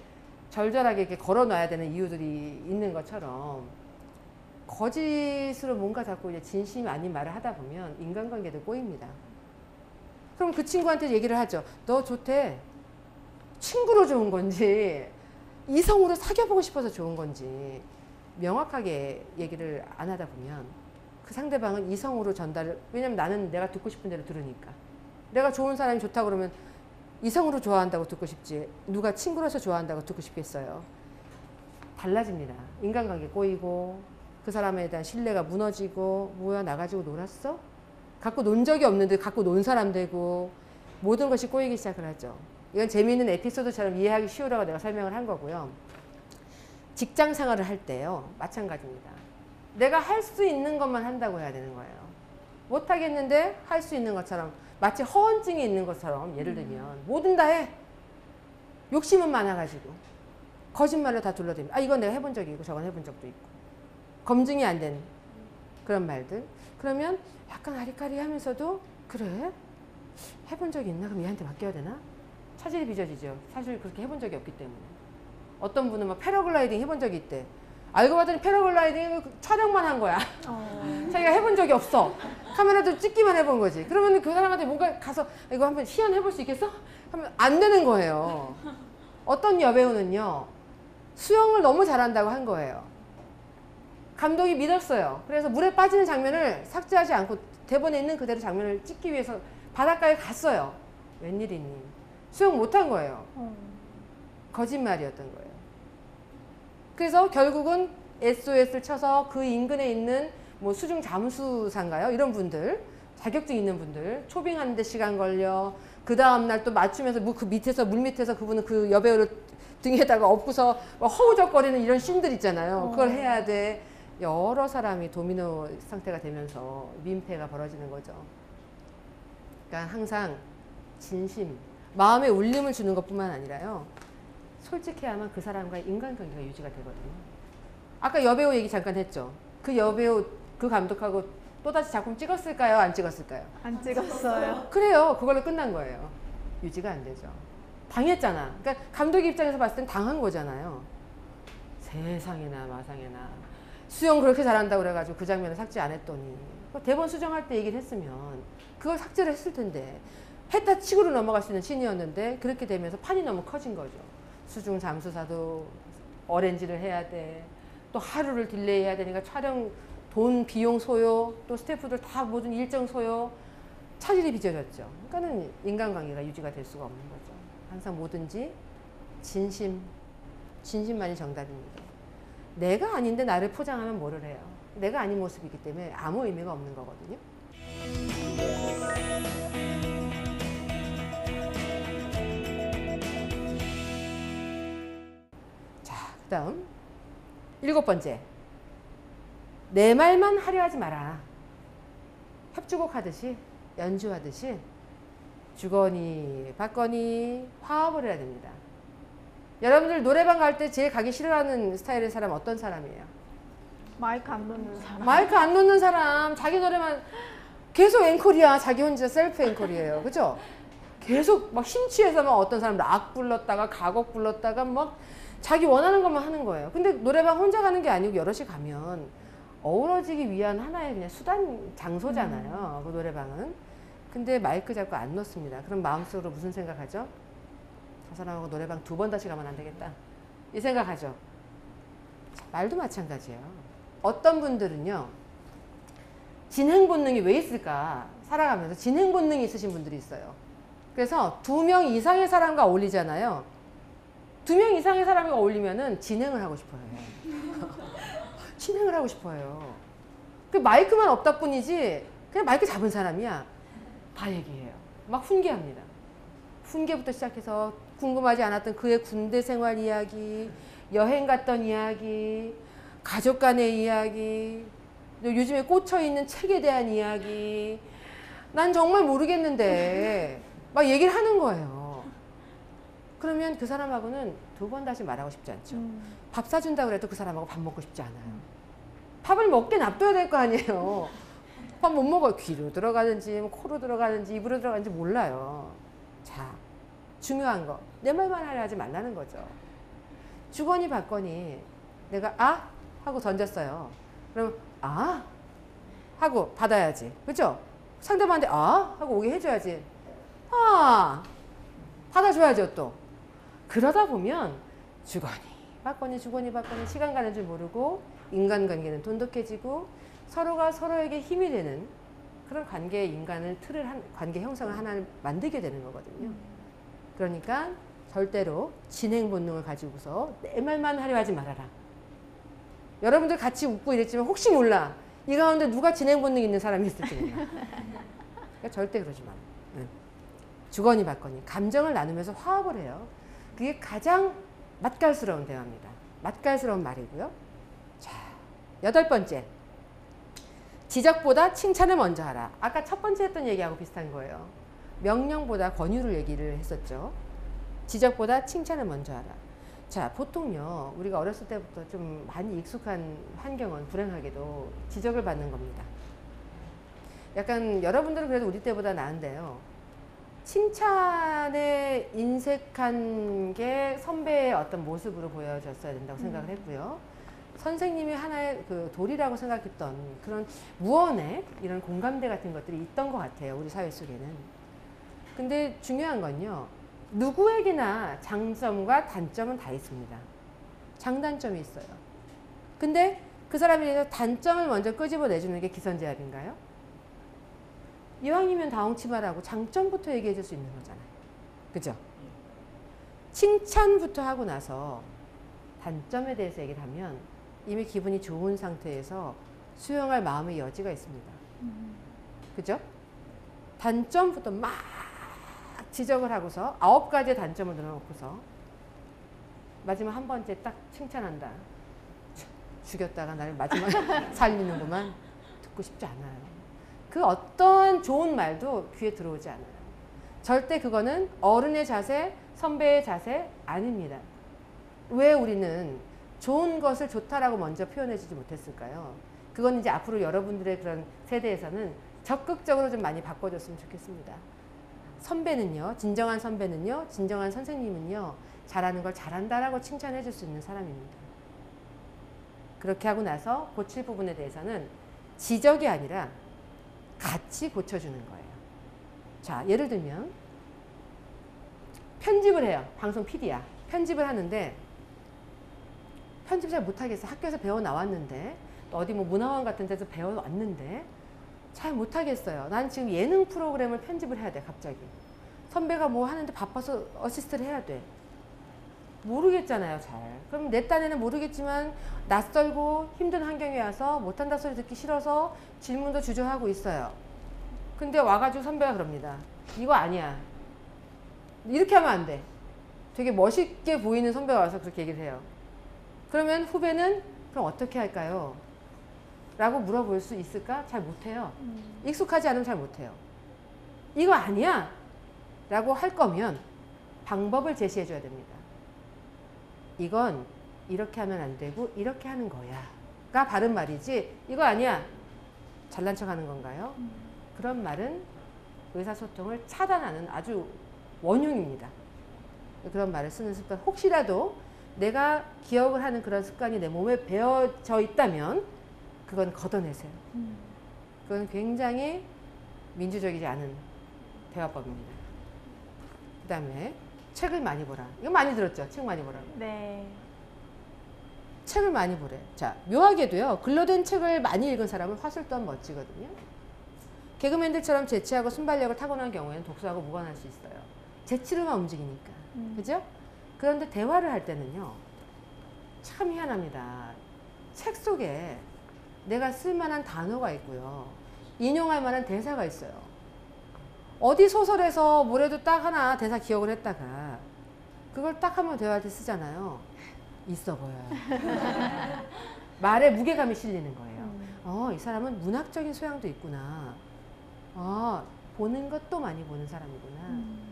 절절하게 이렇게 걸어 놔야 되는 이유들이 있는 것처럼, 거짓으로 뭔가 자꾸 이제 진심 아닌 말을 하다 보면 인간관계도 꼬입니다. 그럼 그 친구한테 얘기를 하죠. 너 좋대. 친구로 좋은 건지, 이성으로 사귀어보고 싶어서 좋은 건지, 명확하게 얘기를 안 하다 보면 그 상대방은 이성으로 전달을 왜냐면 나는 내가 듣고 싶은 대로 들으니까 내가 좋은 사람이 좋다 그러면 이성으로 좋아한다고 듣고 싶지 누가 친구로서 좋아한다고 듣고 싶겠어요 달라집니다 인간관계 꼬이고 그 사람에 대한 신뢰가 무너지고 뭐야 나 가지고 놀았어? 갖고 논 적이 없는데 갖고 논 사람 되고 모든 것이 꼬이기 시작을 하죠 이건 재미있는 에피소드처럼 이해하기 쉬우라고 내가 설명을 한 거고요 직장 생활을 할 때요 마찬가지입니다 내가 할 수 있는 것만 한다고 해야 되는 거예요. 못 하겠는데 할 수 있는 것처럼 마치 허언증이 있는 것처럼 예를 들면 뭐든 다 해. 욕심은 많아가지고 거짓말로 다 둘러댑니다. 아 이건 내가 해본 적이 있고 저건 해본 적도 있고 검증이 안 된 그런 말들. 그러면 약간 아리까리하면서도 그래 해본 적이 있나? 그럼 얘한테 맡겨야 되나? 차질이 빚어지죠. 사실 그렇게 해본 적이 없기 때문에. 어떤 분은 막 패러글라이딩 해본 적이 있대. 알고 봤더니 패러글라이딩 촬영만 한 거야. 어. [LAUGHS] 자기가 해본 적이 없어. 카메라도 찍기만 해본 거지. 그러면 그 사람한테 뭔가 가서 이거 한번 시연해볼 수 있겠어? 하면 안 되는 거예요. 어떤 여배우는요, 수영을 너무 잘한다고 한 거예요. 감독이 믿었어요. 그래서 물에 빠지는 장면을 삭제하지 않고 대본에 있는 그대로 장면을 찍기 위해서 바닷가에 갔어요. 웬일이니? 수영 못한 거예요. 어. 거짓말이었던 거예요. 그래서 결국은 SOS를 쳐서 그 인근에 있는 뭐 수중 잠수사인가요? 이런 분들, 자격증 있는 분들, 초빙하는데 시간 걸려. 그 다음날 또 맞추면서 뭐 그 밑에서, 물 밑에서 그분은 그 여배우를 등에다가 업고서 막 허우적거리는 이런 씬들 있잖아요. 그걸 어. 해야 돼. 여러 사람이 도미노 상태가 되면서 민폐가 벌어지는 거죠. 그러니까 항상 진심, 마음에 울림을 주는 것뿐만 아니라요. 솔직해야만 그 사람과의 인간관계가 유지가 되거든요. 아까 여배우 얘기 잠깐 했죠. 그 여배우, 그 감독하고 또다시 작품 찍었을까요? 안 찍었을까요? 안 찍었어요. 그래요. 그걸로 끝난 거예요. 유지가 안 되죠. 당했잖아. 그러니까 감독 입장에서 봤을 땐 당한 거잖아요. 세상에나 마상에나. 수영 그렇게 잘한다고 그래가지고 그 장면을 삭제 안 했더니. 그 대본 수정할 때 얘기를 했으면 그걸 삭제를 했을 텐데. 했다 치고로 넘어갈 수 있는 신이었는데 그렇게 되면서 판이 너무 커진 거죠. 수중 잠수사도 arrange를 해야 돼. 또 하루를 delay 해야 되니까 촬영 돈 비용 소요 또 스태프들 다 모든 일정 소요 차질이 빚어졌죠. 그러니까는 인간관계가 유지가 될 수가 없는 거죠. 항상 뭐든지 진심, 진심만이 정답입니다. 내가 아닌데 나를 포장하면 뭐를 해요? 내가 아닌 모습이기 때문에 아무 의미가 없는 거거든요. 자, 그 다음. 일곱 번째. 내 말만 하려 하지 마라. 협주곡 하듯이, 연주하듯이, 주거니, 받거니, 화합을 해야 됩니다. 여러분들 노래방 갈 때 제일 가기 싫어하는 스타일의 사람 어떤 사람이에요? 마이크 안 놓는 사람. 마이크 안 놓는 사람, 자기 노래만 계속 앵콜이야. 자기 혼자 셀프 앵콜이에요. 그죠? 계속 막 심취해서 막 어떤 사람 락 불렀다가 가곡 불렀다가 막 자기 원하는 것만 하는 거예요. 근데 노래방 혼자 가는 게 아니고 여럿이 가면 어우러지기 위한 하나의 그냥 수단 장소잖아요. 그 노래방은. 근데 마이크 잡고 안 놓습니다. 그럼 마음속으로 무슨 생각하죠? 저 사람하고 노래방 두 번 다시 가면 안 되겠다. 이 생각하죠. 자, 말도 마찬가지예요. 어떤 분들은요. 진행 본능이 왜 있을까? 살아가면서 진행 본능이 있으신 분들이 있어요. 그래서 두 명 이상의 사람과 어울리잖아요. 두 명 이상의 사람과 어울리면은 진행을 하고 싶어요. [LAUGHS] 진행을 하고 싶어요. 그 마이크만 없다 뿐이지 그냥 마이크 잡은 사람이야. 다 얘기해요. 막 훈계합니다. 훈계부터 시작해서 궁금하지 않았던 그의 군대 생활 이야기, 여행 갔던 이야기, 가족 간의 이야기, 요즘에 꽂혀 있는 책에 대한 이야기. 난 정말 모르겠는데 막 얘기를 하는 거예요. 그러면 그 사람하고는 두 번 다시 말하고 싶지 않죠. 음. 밥 사준다고 그래도 그 사람하고 밥 먹고 싶지 않아요. 밥을 먹게 놔둬야 될 거 아니에요. 밥 못 먹어요. 귀로 들어가든지 뭐 코로 들어가든지 입으로 들어가든지 몰라요. 자, 중요한 거. 내 말만 하려 하지 말라는 거죠. 주거니 받거니 내가 아? 하고 던졌어요. 그럼 아? 하고 받아야지. 그죠? 상대방한테 아? 하고 오게 해줘야지. 아! 받아줘야죠 또. 그러다 보면 주거니 받거니 주거니 받거니 시간 가는 줄 모르고 인간관계는 돈독해지고 서로가 서로에게 힘이 되는 그런 관계 인간을 틀을 한 관계 형성을 하나를 만들게 되는 거거든요. 그러니까 절대로 진행 본능을 가지고서 내 말만 하려 하지 말아라. 여러분들 같이 웃고 이랬지만 혹시 몰라 이 가운데 누가 진행 본능 있는 사람이 있을지 몰라. 그러니까 절대 그러지 마. 응. 주거니 받거니 감정을 나누면서 화합을 해요. 그게 가장 맛깔스러운 대화입니다. 맛깔스러운 말이고요. 자, 여덟 번째. 지적보다 칭찬을 먼저 하라. 아까 첫 번째 했던 얘기하고 비슷한 거예요. 명령보다 권유를 얘기를 했었죠. 지적보다 칭찬을 먼저 하라. 자, 보통요, 우리가 어렸을 때부터 좀 많이 익숙한 환경은 불행하게도 지적을 받는 겁니다. 약간 여러분들은 그래도 우리 때보다 나은데요. 칭찬에 인색한 게 선배의 어떤 모습으로 보여졌어야 된다고 생각을 했고요. 선생님이 하나의 그 도리라고 생각했던 그런 무언의 이런 공감대 같은 것들이 있던 것 같아요. 우리 사회 속에는. 근데 중요한 건요. 누구에게나 장점과 단점은 다 있습니다. 장단점이 있어요. 근데 그 사람에 대해서 단점을 먼저 끄집어내주는 게 기선제압인가요? 이왕이면 다홍치마라고 장점부터 얘기해 줄 수 있는 거잖아요. 그죠? 칭찬부터 하고 나서 단점에 대해서 얘기를 하면 이미 기분이 좋은 상태에서 수용할 마음의 여지가 있습니다. 그죠? 단점부터 막 지적을 하고서 아홉 가지의 단점을 늘어놓고서 마지막 한 번째 딱 칭찬한다. 참, 죽였다가 나를 마지막 [LAUGHS] 살리는구만. 듣고 싶지 않아요. 그 어떠한 좋은 말도 귀에 들어오지 않아요. 절대 그거는 어른의 자세, 선배의 자세 아닙니다. 왜 우리는 좋은 것을 좋다라고 먼저 표현해주지 못했을까요? 그건 이제 앞으로 여러분들의 그런 세대에서는 적극적으로 좀 많이 바꿔줬으면 좋겠습니다. 선배는요, 진정한 선배는요, 진정한 선생님은요, 잘하는 걸 잘한다라고 칭찬해 줄 수 있는 사람입니다. 그렇게 하고 나서 고칠 부분에 대해서는 지적이 아니라 같이 고쳐주는 거예요. 자, 예를 들면, 편집을 해요. 방송 PD야. 편집을 하는데, 편집 잘 못하겠어. 학교에서 배워 나왔는데, 또 어디 뭐 문화원 같은 데서 배워 왔는데, 잘 못하겠어요. 난 지금 예능 프로그램을 편집을 해야 돼, 갑자기. 선배가 뭐 하는데 바빠서 어시스트를 해야 돼. 모르겠잖아요, 잘. 그럼 내 딴에는 모르겠지만 낯설고 힘든 환경에 와서 못한다 소리 듣기 싫어서 질문도 주저하고 있어요. 근데 와가지고 선배가 그럽니다. 이거 아니야. 이렇게 하면 안 돼. 되게 멋있게 보이는 선배가 와서 그렇게 얘기를 해요. 그러면 후배는 그럼 어떻게 할까요? 라고 물어볼 수 있을까? 잘 못해요. 익숙하지 않으면 잘 못해요. 이거 아니야! 라고 할 거면 방법을 제시해 줘야 됩니다. 이건 이렇게 하면 안 되고 이렇게 하는 거야. 가 바른 말이지 이거 아니야. 잘난 척 하는 건가요? 그런 말은 의사소통을 차단하는 아주 원흉입니다. 그런 말을 쓰는 습관 혹시라도 내가 기억을 하는 그런 습관이 내 몸에 배어져 있다면 그건 걷어내세요. 그건 굉장히 민주적이지 않은 대화법입니다. 그 다음에 책을 많이 보라. 이거 많이 들었죠? 책 많이 보라. 네. 책을 많이 보래. 자, 묘하게도요. 글로 된 책을 많이 읽은 사람은 화술 또한 멋지거든요. 개그맨들처럼 재치하고 순발력을 타고난 경우에는 독서하고 무관할 수 있어요. 재치로만 움직이니까. 음. 그죠? 그런데 대화를 할 때는요. 참 희한합니다. 책 속에 내가 쓸만한 단어가 있고요. 인용할 만한 대사가 있어요. 어디 소설에서 뭐래도 딱 하나 대사 기억을 했다가 그걸 딱 한번 대화할 때 쓰잖아요. 있어 보여요. [LAUGHS] 말에 무게감이 실리는 거예요. 음. 어, 이 사람은 문학적인 소양도 있구나. 아, 보는 것도 많이 보는 사람이구나. 음.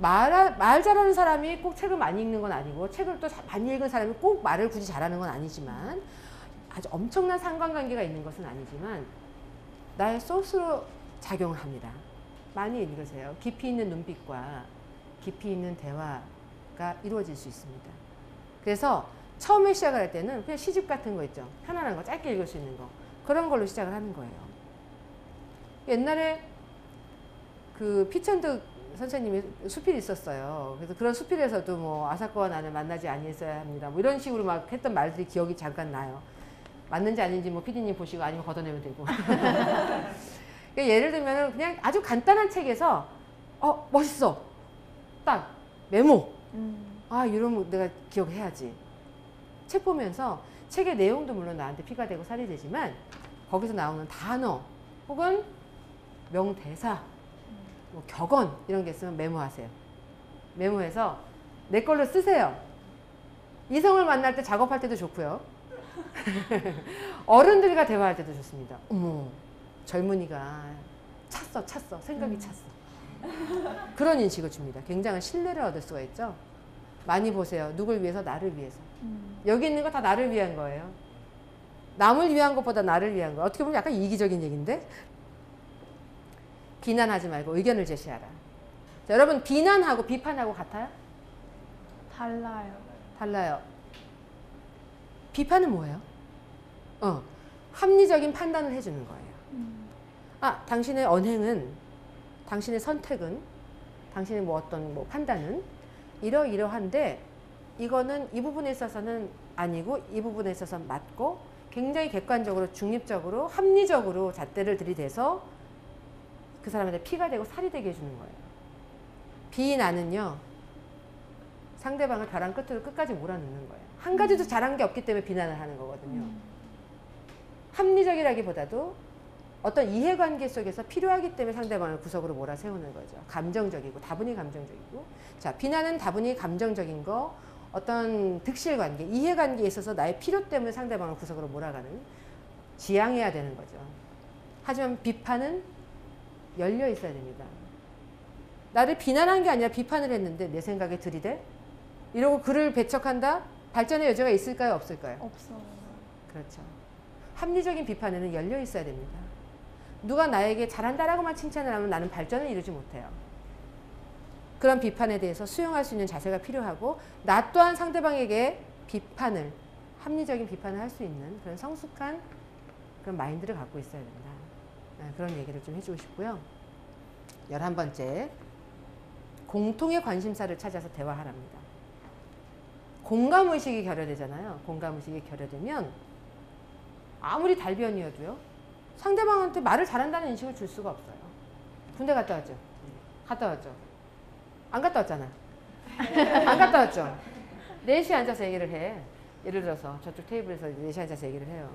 말, 말 잘하는 사람이 꼭 책을 많이 읽는 건 아니고, 책을 또 자- 많이 읽은 사람이 꼭 말을 굳이 잘하는 건 아니지만, 아주 엄청난 상관관계가 있는 것은 아니지만, 나의 소스로 작용을 합니다. 많이 읽으세요. 깊이 있는 눈빛과 깊이 있는 대화가 이루어질 수 있습니다. 그래서 처음에 시작을 할 때는 그냥 시집 같은 거 있죠. 편안한 거, 짧게 읽을 수 있는 거. 그런 걸로 시작을 하는 거예요. 옛날에 그 피천득 선생님이 수필이 있었어요. 그래서 그런 수필에서도 뭐 아사코와 나는 만나지 아니했어야 합니다. 뭐 이런 식으로 막 했던 말들이 기억이 잠깐 나요. 맞는지 아닌지 뭐 피디님 보시고 아니면 걷어내면 되고. [LAUGHS] 그러니까 예를 들면 그냥 아주 간단한 책에서 어 멋있어. 딱 메모. 음. 아 이러면 내가 기억해야지. 책 보면서 책의 내용도 물론 나한테 피가 되고 살이 되지만 거기서 나오는 단어 혹은 명대사 뭐 격언 이런 게 있으면 메모하세요. 메모해서 내 걸로 쓰세요. 이성을 만날 때 작업할 때도 좋고요 [LAUGHS] 어른들과 대화할 때도 좋습니다 어머 젊은이가 찼어 찼어 생각이 찼어 그런 인식을 줍니다 굉장한 신뢰를 얻을 수가 있죠 많이 보세요 누굴 위해서 나를 위해서 음. 여기 있는 거 다 나를 위한 거예요. 남을 위한 것보다 나를 위한 거. 어떻게 보면 약간 이기적인 얘기인데 비난하지 말고 의견을 제시하라. 자, 여러분 비난하고 비판하고 같아요? 달라요. 달라요. 비판은 뭐예요? 어, 합리적인 판단을 해주는 거예요. 음. 아, 당신의 언행은, 당신의 선택은, 당신의 뭐 어떤 뭐 판단은 이러이러한데 이거는 이 부분에 있어서는 아니고 이 부분에 있어서 맞고 굉장히 객관적으로 중립적으로 합리적으로 잣대를 들이대서 그 사람한테 피가 되고 살이 되게 해주는 거예요. 비난은요 상대방을 벼랑 끝으로 끝까지 몰아넣는 거예요. 한 가지도 잘한 게 없기 때문에 비난을 하는 거거든요. 음. 합리적이라기보다도 어떤 이해관계 속에서 필요하기 때문에 상대방을 구석으로 몰아세우는 거죠. 감정적이고 다분히 감정적이고 자 비난은 다분히 감정적인 거 어떤 득실관계 이해관계에 있어서 나의 필요 때문에 상대방을 구석으로 몰아가는 지양해야 되는 거죠. 하지만 비판은 열려 있어야 됩니다. 나를 비난한 게 아니라 비판을 했는데 내 생각에 들이대 이러고 글을 배척한다 발전의 여지가 있을까요 없을까요? 없어. 그렇죠. 합리적인 비판에는 열려 있어야 됩니다. 누가 나에게 잘한다라고만 칭찬을 하면 나는 발전을 이루지 못해요. 그런 비판에 대해서 수용할 수 있는 자세가 필요하고 나 또한 상대방에게 비판을 합리적인 비판을 할 수 있는 그런 성숙한 그런 마인드를 갖고 있어야 된다. 네, 그런 얘기를 좀 해주고 싶고요. 열한 번째 공통의 관심사를 찾아서 대화하랍니다. 공감 의식이 결여되잖아요. 공감 의식이 결여되면 아무리 달변이어도요 상대방한테 말을 잘한다는 인식을 줄 수가 없어요. 군대 갔다 왔죠? 갔다 왔죠? 안 갔다 왔잖아. 안 갔다 왔죠? 넷이 앉아서 얘기를 해. 예를 들어서 저쪽 테이블에서 넷이 앉아서 얘기를 해요.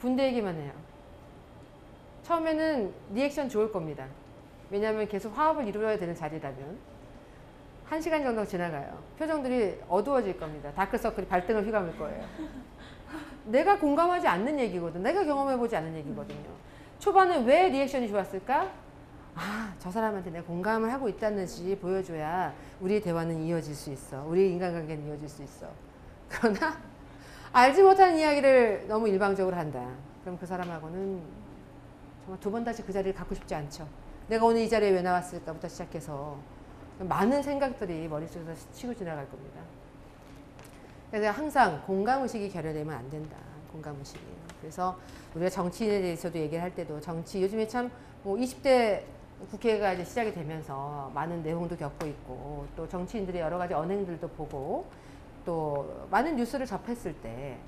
군대 얘기만 해요. 처음에는 리액션 좋을 겁니다. 왜냐하면 계속 화합을 이루어야 되는 자리라면 한 시간 정도 지나가요. 표정들이 어두워질 겁니다. 다크서클이 발등을 휘감을 거예요. 내가 공감하지 않는 얘기거든. 내가 경험해보지 않은 얘기거든요. 초반에 왜 리액션이 좋았을까? 아, 저 사람한테 내가 공감을 하고 있다는 지 보여줘야 우리의 대화는 이어질 수 있어. 우리의 인간관계는 이어질 수 있어. 그러나 알지 못하는 이야기를 너무 일방적으로 한다. 그럼 그 사람하고는 정말 두 번 다시 그 자리를 갖고 싶지 않죠. 내가 오늘 이 자리에 왜 나왔을까부터 시작해서 많은 생각들이 머릿속에서 치고 지나갈 겁니다. 그래서 항상 공감의식이 결여되면 안 된다. 공감의식이. 그래서 우리가 정치인에 대해서도 얘기를 할 때도 정치, 요즘에 참 뭐 20대 국회가 이제 시작이 되면서 많은 내용도 겪고 있고 또 정치인들의 여러 가지 언행들도 보고 또 많은 뉴스를 접했을 때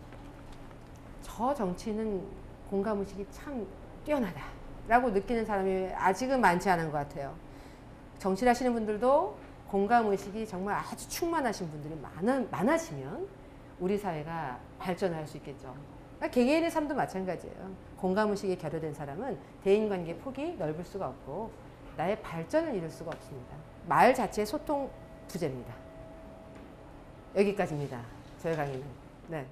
저 정치는 공감의식이 참 뛰어나다라고 느끼는 사람이 아직은 많지 않은 것 같아요. 정치를 하시는 분들도 공감 의식이 정말 아주 충만하신 분들이 많아, 많아지면 우리 사회가 발전할 수 있겠죠. 그러니까 개개인의 삶도 마찬가지예요. 공감 의식이 결여된 사람은 대인 관계 폭이 넓을 수가 없고 나의 발전을 이룰 수가 없습니다. 말 자체의 소통 부재입니다. 여기까지입니다. 저희 강의는. 네.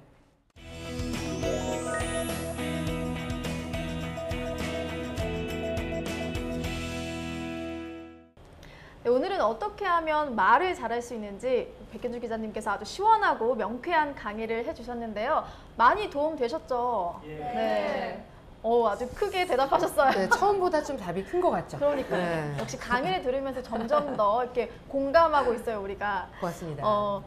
네, 오늘은 어떻게 하면 말을 잘할 수 있는지 백현주 기자님께서 아주 시원하고 명쾌한 강의를 해주셨는데요. 많이 도움 되셨죠? 예. 네. 어, 아주 크게 대답하셨어요. 네, 처음보다 좀 답이 큰 것 같죠? 그러니까요. 네. 역시 강의를 들으면서 점점 더 이렇게 공감하고 있어요, 우리가. 고맙습니다. 어,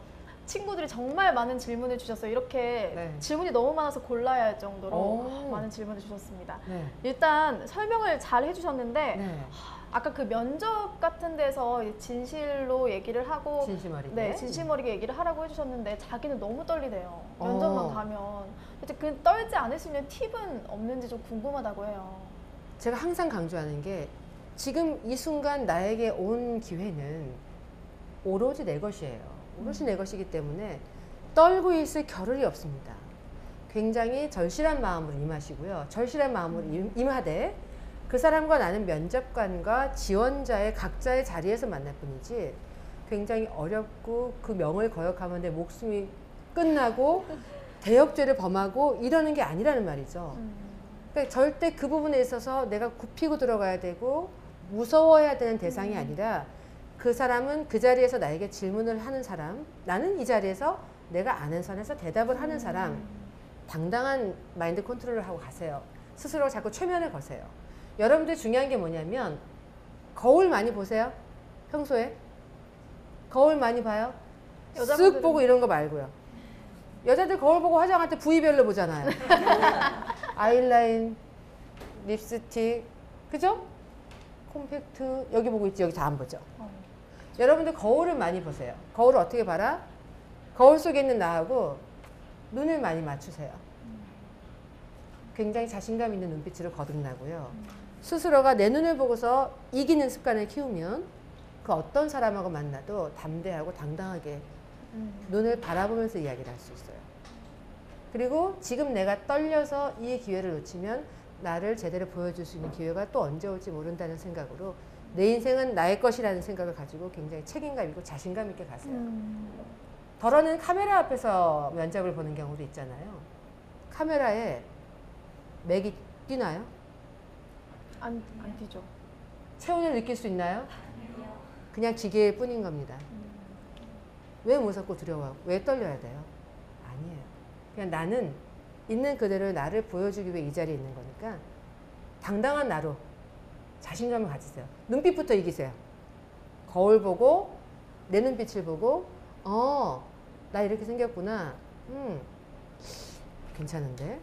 친구들이 정말 많은 질문을 주셨어요. 이렇게 네. 질문이 너무 많아서 골라야 할 정도로 오. 많은 질문을 주셨습니다. 네. 일단 설명을 잘 해주셨는데 네. 아까 그 면접 같은 데서 진실로 얘기를 하고 진심 어리게. 네, 진심 어리게 얘기를 하라고 해주셨는데 자기는 너무 떨리대요. 면접만 어. 가면. 이제 그 떨지 않을 수 있는 팁은 없는지 좀 궁금하다고 해요. 제가 항상 강조하는 게 지금 이 순간 나에게 온 기회는 오로지 내 것이에요. 오롯이 내 것이기 때문에 떨고 있을 겨를이 없습니다. 굉장히 절실한 마음으로 임하시고요. 절실한 마음으로 임- 임하되 그 사람과 나는 면접관과 지원자의 각자의 자리에서 만날 뿐이지 굉장히 어렵고 그 명을 거역하면 내 목숨이 끝나고 대역죄를 범하고 이러는 게 아니라는 말이죠. 음. 그러니까 절대 그 부분에 있어서 내가 굽히고 들어가야 되고 무서워해야 되는 대상이 음. 아니라 그 사람은 그 자리에서 나에게 질문을 하는 사람, 나는 이 자리에서 내가 아는 선에서 대답을 하는 사람, 음. 당당한 마인드 컨트롤을 하고 가세요. 스스로 자꾸 최면을 거세요. 여러분들 중요한 게 뭐냐면 거울 많이 보세요. 평소에 거울 많이 봐요. 쓱 보고 이런 거 말고요. 여자들 거울 보고 화장할 때 부위별로 보잖아요. [LAUGHS] 아이라인, 립스틱, 그죠? 콤팩트 여기 보고 있지 여기 다 안 보죠. 어. 여러분들 거울을 많이 보세요. 거울을 어떻게 봐라? 거울 속에 있는 나하고 눈을 많이 맞추세요. 굉장히 자신감 있는 눈빛으로 거듭나고요. 스스로가 내 눈을 보고서 이기는 습관을 키우면 그 어떤 사람하고 만나도 담대하고 당당하게 음. 눈을 바라보면서 이야기를 할 수 있어요. 그리고 지금 내가 떨려서 이 기회를 놓치면 나를 제대로 보여줄 수 있는 기회가 또 언제 올지 모른다는 생각으로 내 인생은 나의 것이라는 생각을 가지고 굉장히 책임감 있고 자신감 있게 가세요. 음. 덜어는 카메라 앞에서 면접을 보는 경우도 있잖아요. 카메라에 맥이 뛰나요? 안, 안 뛰죠. 체온을 느낄 수 있나요? 그냥 기계일 뿐인 겁니다. 왜 무섭고 두려워? 왜 떨려야 돼요? 아니에요. 그냥 나는 있는 그대로 나를 보여주기 위해 이 자리에 있는 거니까 당당한 나로 자신감을 가지세요. 눈빛부터 이기세요. 거울 보고 내 눈빛을 보고 어, 나 이렇게 생겼구나. 음, 괜찮은데?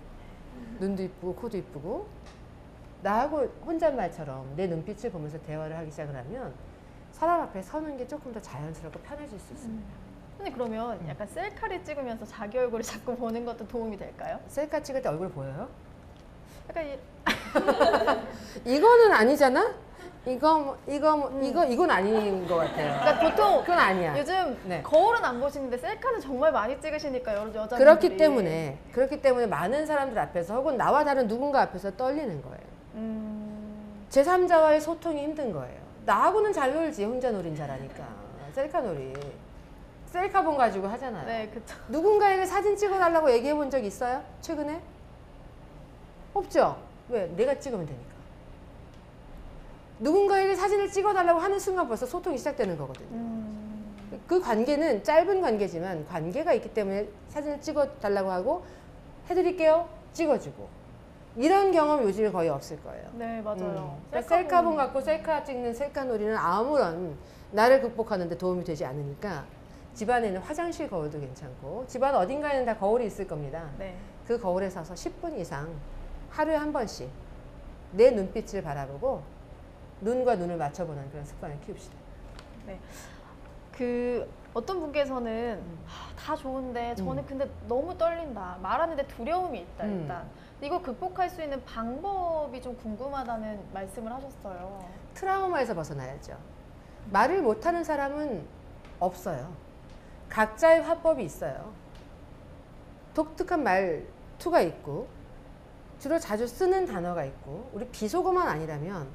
눈도 이쁘고 코도 이쁘고 나하고 혼잣말처럼 내 눈빛을 보면서 대화를 하기 시작을 하면 사람 앞에 서는 게 조금 더 자연스럽고 편해질 수 있습니다. 근데 그러면 음. 약간 셀카를 찍으면서 자기 얼굴을 자꾸 보는 것도 도움이 될까요? 셀카 찍을 때 얼굴 보여요? 약간 이, [LAUGHS] 이거는 아니잖아? 이거 뭐- 이거 뭐- 이거 이건 아닌 것 같아요. 그러니까 보통 그건 아니야. 요즘 네. 거울은 안 보시는데 셀카는 정말 많이 찍으시니까 여러 여자분들이 그렇기 때문에 그렇기 때문에 많은 사람들 앞에서 혹은 나와 다른 누군가 앞에서 떨리는 거예요. 음, 제3자와의 소통이 힘든 거예요. 나하고는 잘 놀지 혼자 놀인 잘하니까 셀카 놀이 셀카본 가지고 하잖아요. 네, 그쵸. 누군가에게 사진 찍어달라고 얘기해 본 적 있어요? 최근에? 없죠? 왜? 내가 찍으면 되니까. 누군가에게 사진을 찍어달라고 하는 순간 벌써 소통이 시작되는 거거든요. 음, 그 관계는 짧은 관계지만 관계가 있기 때문에 사진을 찍어달라고 하고 해드릴게요. 찍어주고. 이런 경험 요즘에 거의 없을 거예요. 네, 맞아요. 음. 그러니까 셀카본 갖고 셀카 찍는 셀카 놀이는 아무런 나를 극복하는 데 도움이 되지 않으니까 집안에는 화장실 거울도 괜찮고 집안 어딘가에는 다 거울이 있을 겁니다. 네. 그 거울에 서서 10분 이상 하루에 한 번씩 내 눈빛을 바라보고 눈과 눈을 맞춰보는 그런 습관을 키웁시다. 그 어떤 분께서는 음. 하, 다 좋은데 저는 음. 근데 너무 떨린다. 말하는데 두려움이 있다 음. 일단. 이걸 극복할 수 있는 방법이 좀 궁금하다는 말씀을 하셨어요. 트라우마에서 벗어나야죠. 말을 못하는 사람은 없어요. 각자의 화법이 있어요. 독특한 말투가 있고, 주로 자주 쓰는 단어가 있고, 우리 비속어만 아니라면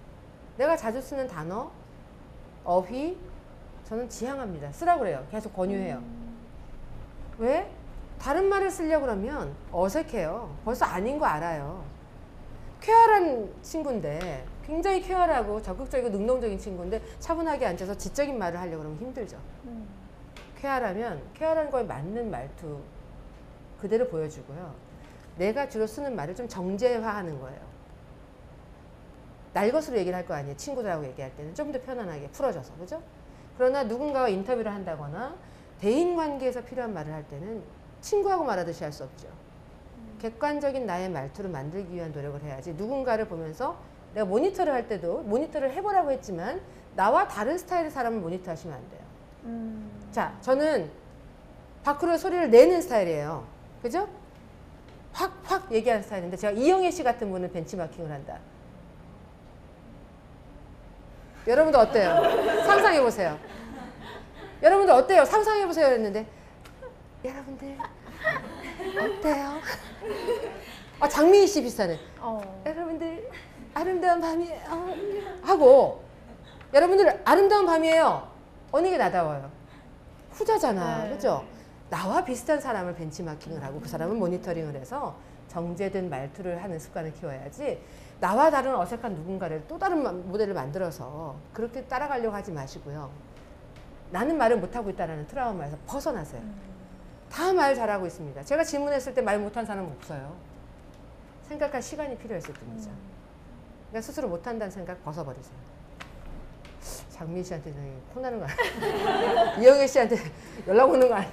내가 자주 쓰는 단어, 어휘, 저는 지향합니다. 쓰라고 그래요. 계속 권유해요. 왜? 다른 말을 쓰려고 그러면 어색해요. 벌써 아닌 거 알아요. 쾌활한 친구인데 굉장히 쾌활하고 적극적이고 능동적인 친구인데 차분하게 앉아서 지적인 말을 하려고 그러면 힘들죠. 음. 쾌활하면 쾌활한 거에 맞는 말투 그대로 보여주고요. 내가 주로 쓰는 말을 좀 정제화하는 거예요. 날 것으로 얘기를 할 거 아니에요. 친구들하고 얘기할 때는 좀 더 편안하게 풀어줘서 그죠? 그러나 누군가와 인터뷰를 한다거나 대인 관계에서 필요한 말을 할 때는 친구하고 말하듯이 할 수 없죠. 객관적인 나의 말투를 만들기 위한 노력을 해야지 누군가를 보면서 내가 모니터를 할 때도 모니터를 해보라고 했지만 나와 다른 스타일의 사람을 모니터 하시면 안 돼요. 음. 자, 저는 밖으로 소리를 내는 스타일이에요. 그죠? 확, 확 얘기하는 스타일인데 제가 이영애 씨 같은 분은 벤치마킹을 한다. 여러분들 어때요? 상상해 보세요. 여러분들 어때요? 상상해 보세요. 했는데 여러분들 어때요? 아 장미희 씨 비슷하네. 어. 여러분들 아름다운 밤이에요 하고 여러분들 아름다운 밤이에요 어느 게 나다워요 후자잖아 네. 그죠 나와 비슷한 사람을 벤치마킹을 하고 그 사람을 모니터링을 해서 정제된 말투를 하는 습관을 키워야지 나와 다른 어색한 누군가를 또 다른 마- 모델을 만들어서 그렇게 따라가려고 하지 마시고요 나는 말을 못하고 있다는 트라우마에서 벗어나세요 다 말 잘하고 있습니다 제가 질문했을 때 말 못한 사람은 없어요 생각할 시간이 필요했을 뿐이죠 그러니까 스스로 못한다는 생각 벗어버리세요. 장민 씨한테 혼나는 거 아니에요? [LAUGHS] 이영애 씨한테 연락 오는 거 아니에요?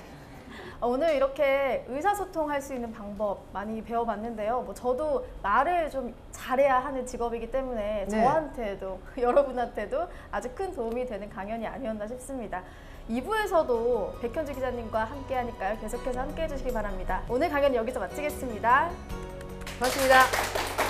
어, 오늘 이렇게 의사소통할 수 있는 방법 많이 배워봤는데요. 뭐 저도 말을 좀 잘해야 하는 직업이기 때문에 네. 저한테도 [LAUGHS] 여러분한테도 아주 큰 도움이 되는 강연이 아니었나 싶습니다. 2부에서도 백현주 기자님과 함께 하니까요. 계속해서 함께 해주시기 바랍니다. 오늘 강연 여기서 마치겠습니다. 고맙습니다.